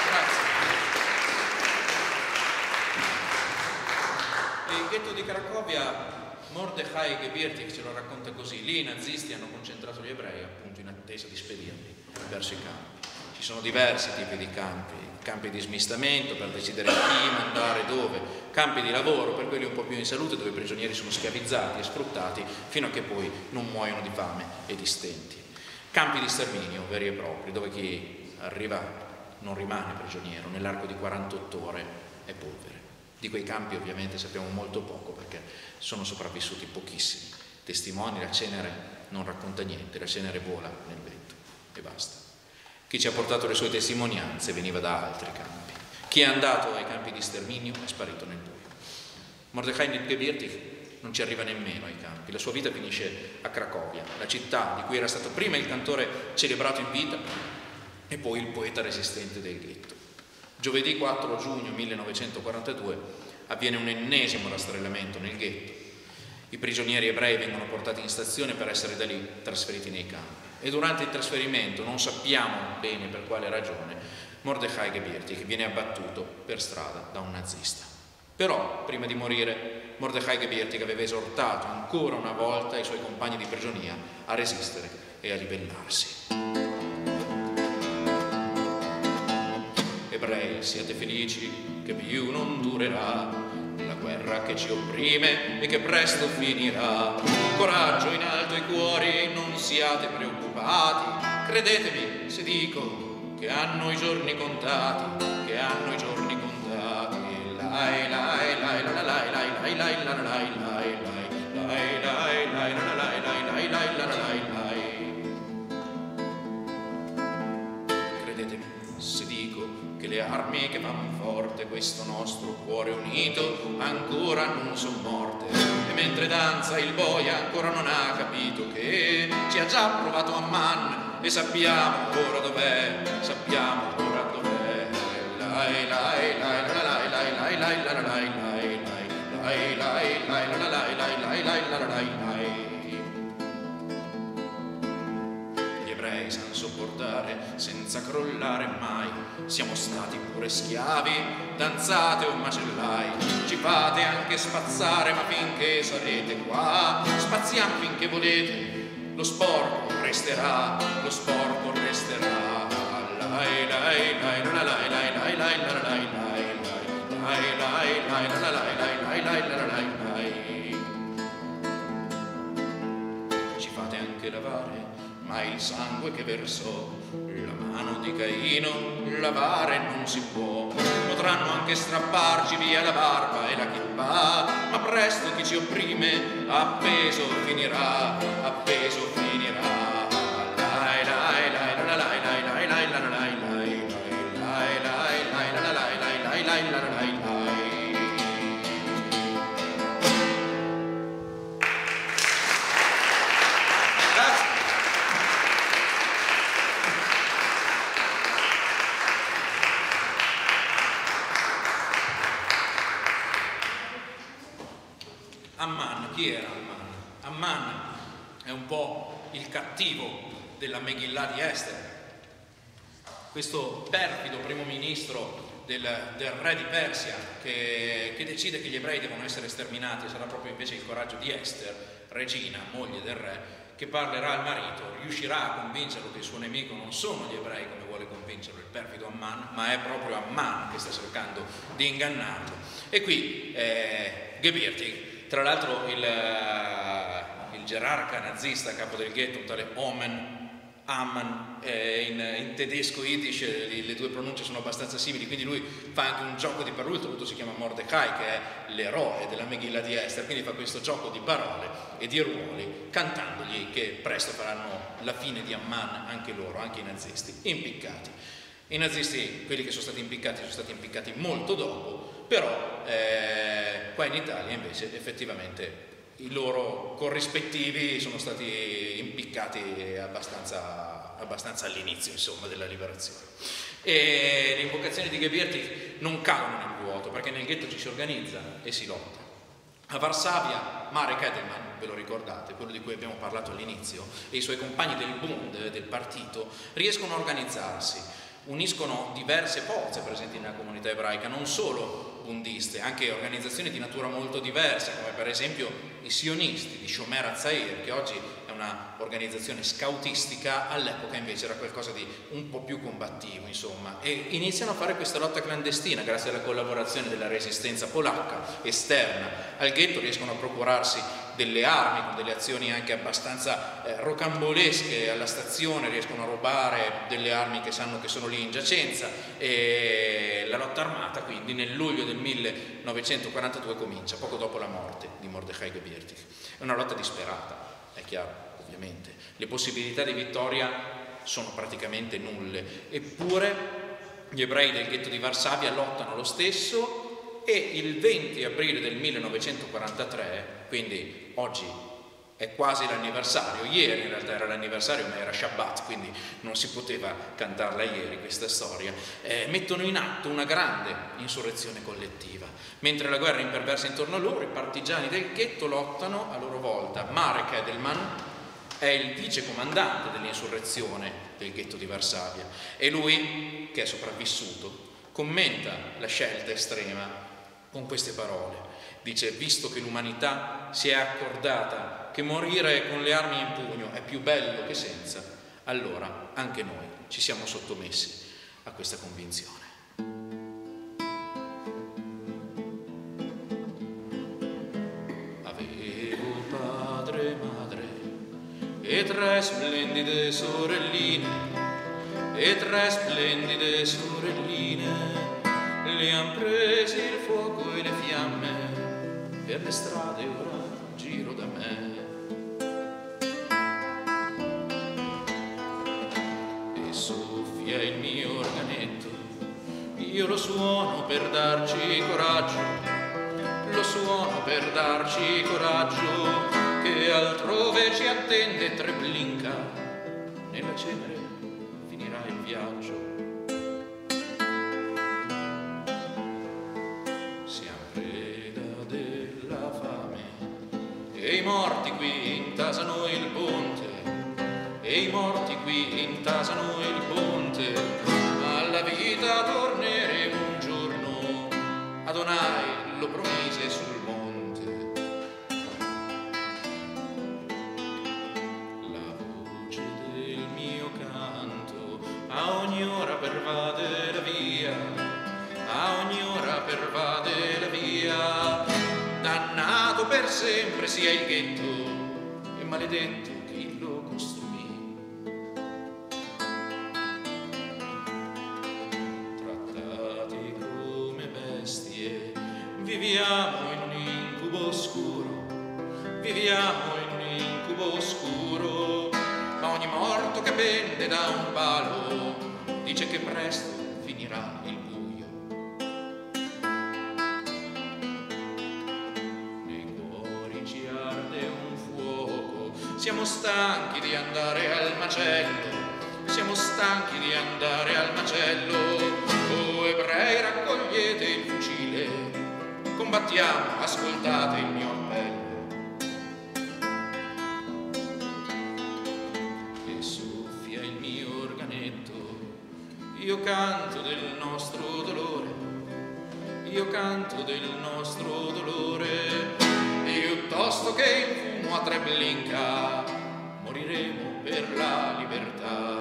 Grazie. Il ghetto di Cracovia Mordechai Gebirtig ce lo racconta così, lì i nazisti hanno concentrato gli ebrei appunto in attesa di spedirli verso i campi. Ci sono diversi tipi di campi, campi di smistamento per decidere chi mandare dove, campi di lavoro per quelli un po' più in salute dove i prigionieri sono schiavizzati e sfruttati fino a che poi non muoiono di fame e di stenti. Campi di sterminio veri e propri dove chi arriva non rimane prigioniero, nell'arco di 48 ore è polvere. Di quei campi ovviamente sappiamo molto poco perché sono sopravvissuti pochissimi. Testimoni, la cenere non racconta niente, la cenere vola nel vento e basta. Chi ci ha portato le sue testimonianze veniva da altri campi. Chi è andato ai campi di sterminio è sparito nel buio. Mordecai Gebirtig non ci arriva nemmeno ai campi. La sua vita finisce a Cracovia, la città di cui era stato prima il cantore celebrato in vita e poi il poeta resistente del ghetto. Giovedì 4 giugno 1942 avviene un ennesimo rastrellamento nel ghetto. I prigionieri ebrei vengono portati in stazione per essere da lì trasferiti nei campi. E durante il trasferimento, non sappiamo bene per quale ragione, Mordecai Gebirtig viene abbattuto per strada da un nazista. Però, prima di morire, Mordecai Gebirtig aveva esortato ancora una volta i suoi compagni di prigionia a resistere e a ribellarsi. Ebrei, siate felici che più non durerà la guerra che ci opprime e che presto finirà. Coraggio in alto i cuori, non siate preoccupati, credetemi se dico che hanno i giorni contati, che hanno i giorni contati. Lai, lai, lai, lai, lai, lai, lai, lai, lai, lai, le armi che vanno forte questo nostro cuore unito ancora non son morte. E mentre danza il boia ancora non ha capito che ci ha già provato a man e sappiamo ora dov'è sappiamo ora dov'è. Lai lai lai lai andare senza crollare mai. Siamo stati pure schiavi, danzate o macellai, ci fate anche spazzare, ma finché sarete qua, spaziamo finché volete, lo sporco resterà, lo sporco resterà. Lai lai lai la lai lai lai lai la lai lai lai lai lai la lai lai lai lai la lai lai ci fate anche lavare ma il sangue che versò la mano di Caino lavare non si può. Potranno anche strapparci via la barba e la chippa, ma presto chi ci opprime appeso finirà, appeso finirà. Cattivo della Megillah di Esther, questo perfido primo ministro del, del re di Persia che, che, decide che gli ebrei devono essere sterminati, sarà proprio invece il coraggio di Esther, regina, moglie del re, che parlerà al marito, riuscirà a convincerlo che il suo nemico non sono gli ebrei come vuole convincerlo il perfido Amman, ma è proprio Amman che sta cercando di ingannarlo. E qui eh, Gebirtig tra l'altro il, il, gerarca nazista, capo del ghetto, tale Omen, Amman, eh, in, in, tedesco Yiddish le, le, due pronunce sono abbastanza simili, quindi lui fa anche un gioco di parole, oltretutto si chiama Mordecai, che è l'eroe della Megillah di Esther, quindi fa questo gioco di parole e di ruoli, cantandogli che presto faranno la fine di Amman anche loro, anche i nazisti, impiccati. I nazisti, quelli che sono stati impiccati, sono stati impiccati molto dopo, però eh, qua in Italia invece effettivamente i loro corrispettivi sono stati impiccati abbastanza, abbastanza all'inizio insomma, della liberazione. E le invocazioni di Gebirti non cadono nel vuoto perché nel ghetto ci si organizza e si lotta. A Varsavia, Marek Edelman, ve lo ricordate, quello di cui abbiamo parlato all'inizio, e i suoi compagni del Bund, del partito, riescono a organizzarsi, uniscono diverse forze presenti nella comunità ebraica, non solo bundiste, anche organizzazioni di natura molto diversa, come per esempio i sionisti di Shomer Azair, che oggi è un'organizzazione scoutistica, all'epoca invece era qualcosa di un po' più combattivo, insomma, e iniziano a fare questa lotta clandestina grazie alla collaborazione della resistenza polacca esterna. Al ghetto, riescono a procurarsi delle armi, con delle azioni anche abbastanza eh, rocambolesche alla stazione, riescono a rubare delle armi che sanno che sono lì in giacenza e la lotta armata quindi nel luglio del 1942 comincia, poco dopo la morte di Mordechai Gebirtig. È una lotta disperata, è chiaro, ovviamente. Le possibilità di vittoria sono praticamente nulle. Eppure gli ebrei del ghetto di Varsavia lottano lo stesso e il 20 aprile del 1943, quindi oggi è quasi l'anniversario, ieri in realtà era l'anniversario ma era Shabbat, quindi non si poteva cantarla ieri questa storia, eh, mettono in atto una grande insurrezione collettiva. Mentre la guerra imperversa intorno a loro, i partigiani del ghetto lottano a loro volta. Marek Edelman è il vice comandante dell'insurrezione del ghetto di Varsavia e lui, che è sopravvissuto, commenta la scelta estrema con queste parole. Dice, visto che l'umanità si è accordata che morire con le armi in pugno è più bello che senza, allora anche noi ci siamo sottomessi a questa convinzione. Avevo padre e madre e tre splendide sorelline, e tre splendide sorelline, le han presi il fuoco e le fiamme per le strade ora giro da me. E soffia il mio organetto, io lo suono per darci coraggio, lo suono per darci coraggio, che altrove ci attende Treblinka, nella cenere finirà il viaggio. Morti qui intasano il ponte, e i morti qui intasano il ponte, alla vita torneremo un giorno, Adonai lo promise sul monte. La voce del mio canto a ogni ora pervade la via, a ogni ora pervade la via, dannato per sempre sia il ghetto e stanchi di andare al macello, siamo stanchi di andare al macello. Oh ebrei, raccogliete il fucile, combattiamo, ascoltate il mio appello. E soffia il mio organetto, io canto del nostro dolore, io canto del nostro dolore, piuttosto che in fumo a Treblinka moriremo per la libertà.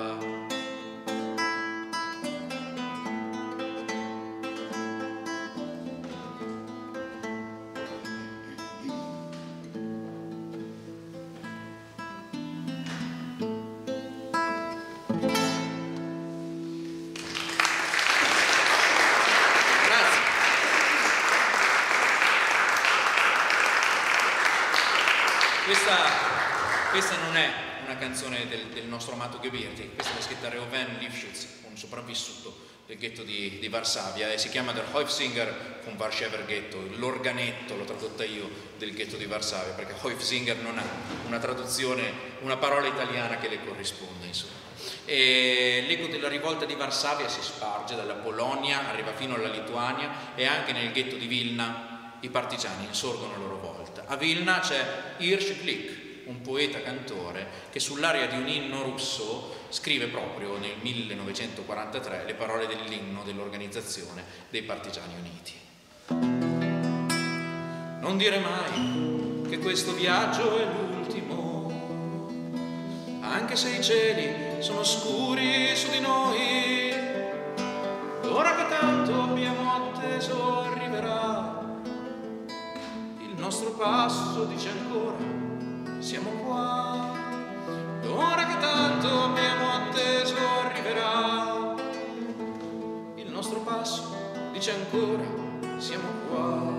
Canzone del, del, nostro amato Gebirti, questa l'ha scritta Reuven Lifshitz, un sopravvissuto del ghetto di, di, Varsavia e si chiama Der Häufsinger von Warschewer Ghetto, l'organetto, l'ho tradotta io, del ghetto di Varsavia, perché Häufsinger non ha una traduzione, una parola italiana che le corrisponde, insomma. L'eco della rivolta di Varsavia si sparge dalla Polonia, arriva fino alla Lituania e anche nel ghetto di Vilna i partigiani insorgono a loro volta. A Vilna c'è Hirsch Glick, un poeta cantore che sull'aria di un inno russo scrive proprio nel 1943 le parole dell'inno dell'organizzazione dei Partigiani Uniti. Non dire mai che questo viaggio è l'ultimo, anche se i cieli sono scuri su di noi, ora che tanto abbiamo atteso arriverà, il nostro passo dice ancora siamo qua. Ora che tanto abbiamo atteso arriverà. Il nostro passo dice ancora, siamo qua.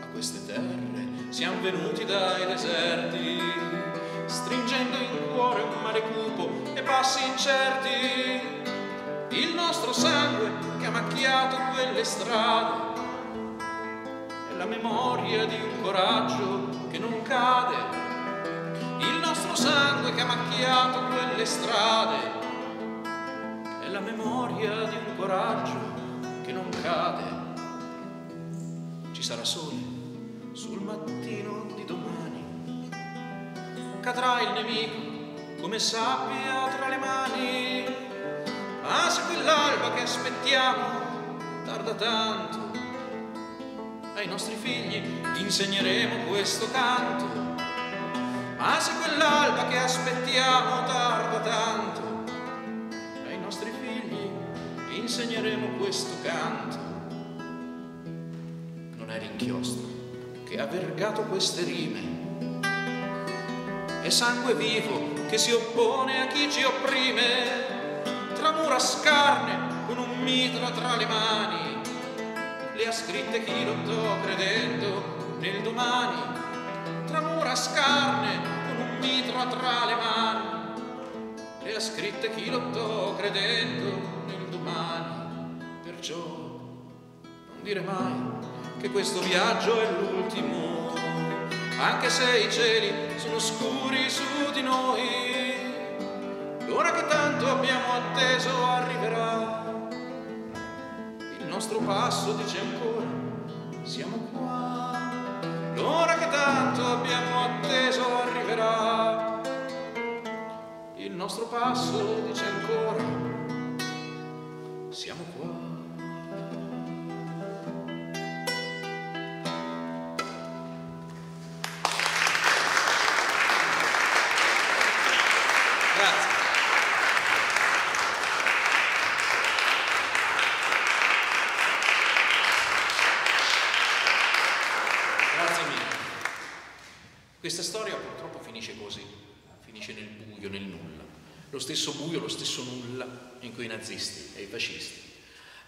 A queste terre siamo venuti dai deserti, stringendo in cuore un male cupo e passi incerti. Il nostro sangue che ha macchiato quelle strade la memoria di un coraggio che non cade. Il nostro sangue che ha macchiato quelle strade è la memoria di un coraggio che non cade. Ci sarà sole sul mattino di domani. Cadrà il nemico come sabbia tra le mani. Ma se quell'alba che aspettiamo tarda tanto, ai nostri figli insegneremo questo canto. Ma se quell'alba che aspettiamo tarda tanto, ai nostri figli insegneremo questo canto. Non è l'inchiostro che ha vergato queste rime. È sangue vivo che si oppone a chi ci opprime, tra mura scarne con un mitra tra le mani. Le ha scritte chi lottò credendo nel domani, tra mura scarne con un mitra tra le mani. Le ha scritte chi lottò credendo nel domani, perciò non dire mai che questo viaggio è l'ultimo, anche se i cieli sono scuri su di noi. L'ora che tanto abbiamo atteso arriverà, nostro passo dice ancora, siamo qua. L'ora che tanto abbiamo atteso arriverà, il nostro passo dice ancora, siamo qua.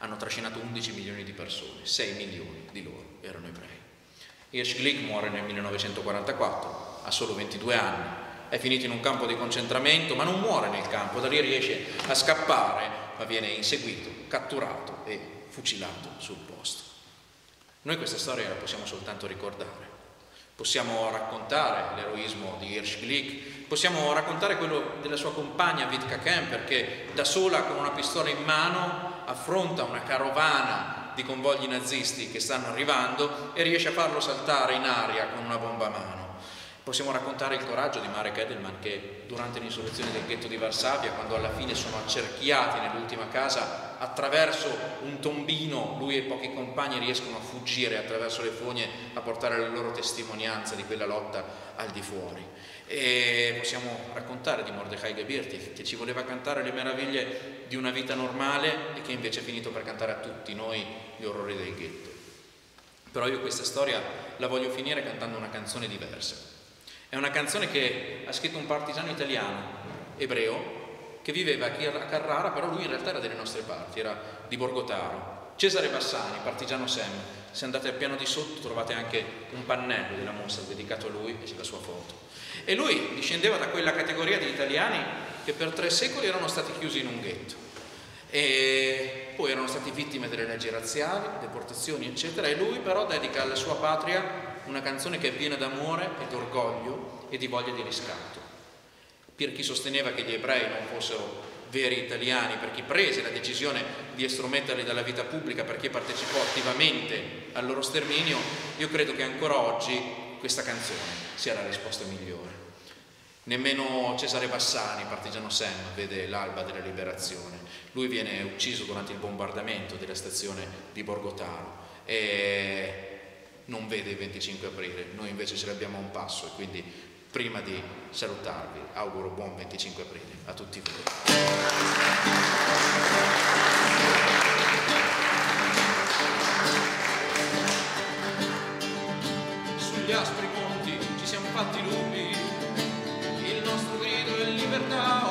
Hanno trascinato 11 milioni di persone, 6 milioni di loro erano ebrei. Hirsch Glick muore nel 1944, ha solo 22 anni, è finito in un campo di concentramento, ma non muore nel campo, da lì riesce a scappare, ma viene inseguito, catturato e fucilato sul posto. Noi questa storia la possiamo soltanto ricordare. Possiamo raccontare l'eroismo di Hirsch Glick, possiamo raccontare quello della sua compagna Witka Kemper che da sola con una pistola in mano affronta una carovana di convogli nazisti che stanno arrivando e riesce a farlo saltare in aria con una bomba a mano. Possiamo raccontare il coraggio di Marek Edelman che durante l'insurrezione del ghetto di Varsavia, quando alla fine sono accerchiati nell'ultima casa, attraverso un tombino lui e pochi compagni riescono a fuggire attraverso le fogne a portare la loro testimonianza di quella lotta al di fuori. E possiamo raccontare di Mordecai Gebirti che ci voleva cantare le meraviglie di una vita normale e che invece è finito per cantare a tutti noi gli orrori del ghetto. Però io questa storia la voglio finire cantando una canzone diversa. È una canzone che ha scritto un partigiano italiano, ebreo, che viveva a Carrara, però lui in realtà era delle nostre parti, era di Borgotaro. Cesare Bassani, partigiano Sem, se andate al piano di sotto trovate anche un pannello della mostra dedicato a lui e c'è la sua foto. E lui discendeva da quella categoria di italiani che per tre secoli erano stati chiusi in un ghetto e poi erano stati vittime delle leggi razziali, deportazioni eccetera e lui però dedica alla sua patria una canzone che è piena d'amore e d'orgoglio e di voglia di riscatto. Per chi sosteneva che gli ebrei non fossero veri italiani, per chi prese la decisione di estrometterli dalla vita pubblica, per chi partecipò attivamente al loro sterminio, io credo che ancora oggi questa canzone sia la risposta migliore. Nemmeno Cesare Bassani, partigiano Sem, vede l'alba della liberazione. Lui viene ucciso durante il bombardamento della stazione di Borgotaro e non vede il 25 aprile, noi invece ce l'abbiamo a un passo e quindi prima di salutarvi auguro buon 25 aprile a tutti voi. Sugli aspri monti ci siamo fatti lupi, libertà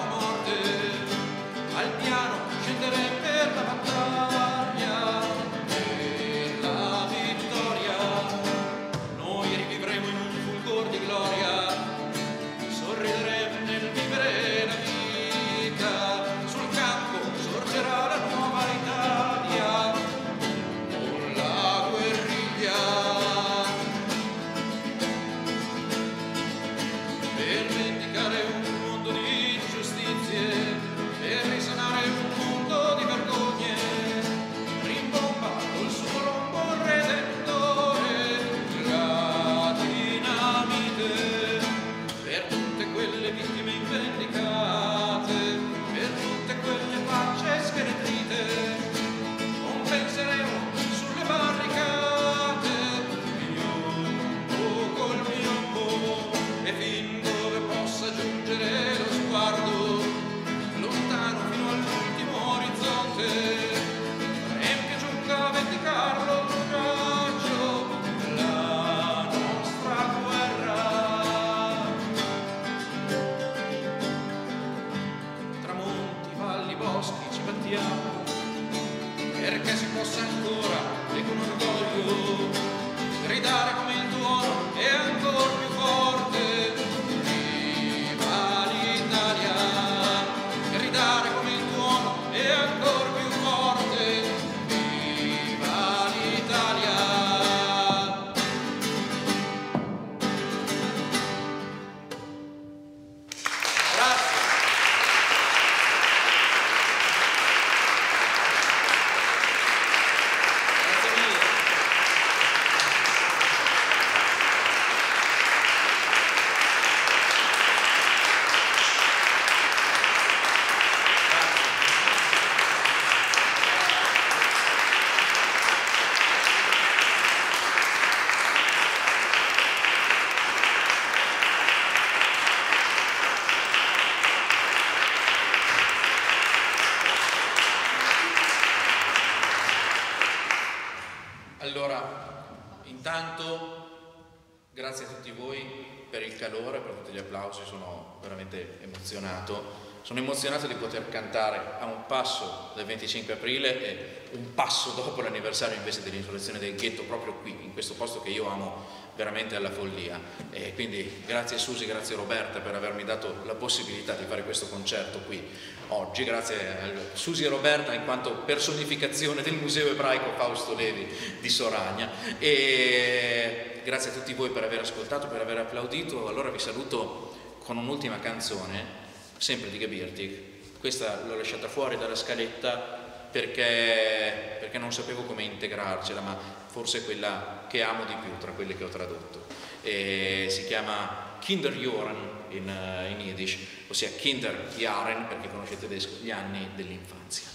Sono emozionato di poter cantare a un passo del 25 aprile e un passo dopo l'anniversario invece dell'insurrezione del ghetto, proprio qui, in questo posto che io amo veramente alla follia. E quindi grazie Susi, grazie Roberta per avermi dato la possibilità di fare questo concerto qui oggi, grazie a Susi e Roberta in quanto personificazione del Museo Ebraico Fausto Levi di Soragna e grazie a tutti voi per aver ascoltato, per aver applaudito. Allora vi saluto con un'ultima canzone, sempre di Gebirtig. Questa l'ho lasciata fuori dalla scaletta perché, perché non sapevo come integrarcela, ma forse è quella che amo di più tra quelle che ho tradotto. E si chiama Kinderjahren in, eh, in Yiddish, ossia Kinderjahren, perché conosce tedesco, gli anni dell'infanzia.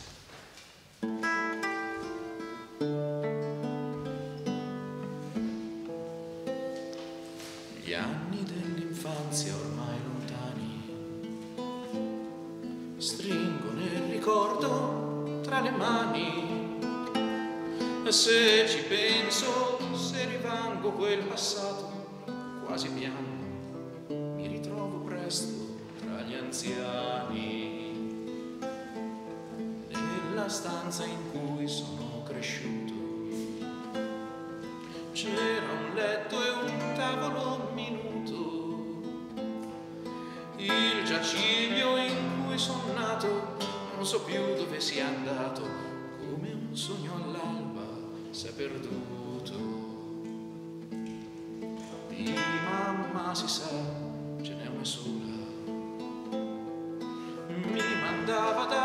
Stanza in cui sono cresciuto. C'era un letto e un tavolo minuto, il giaciglio in cui sono nato, non so più dove sia andato, come un sogno all'alba s'è perduto. Di mamma si sa, ce n'è una sola, mi mandava dal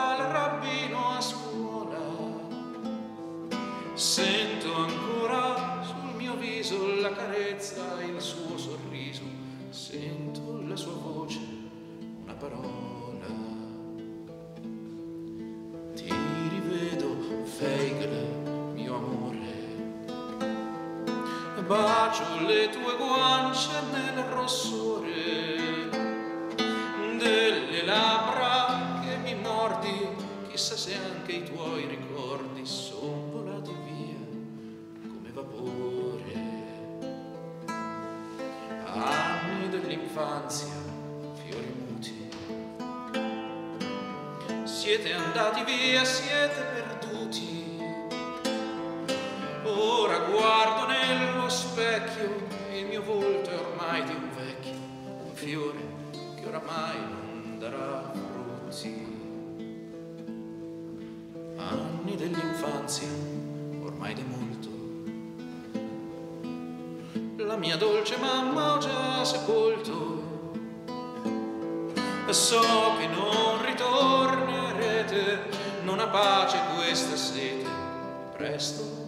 siete andati via, siete perduti. Ora guardo nello specchio, il mio volto è ormai di un vecchio, un fiore che oramai non darà frutti. Anni dell'infanzia, ormai di molto. La mia dolce mamma ho già sepolto. E so che non pace questa sete. Presto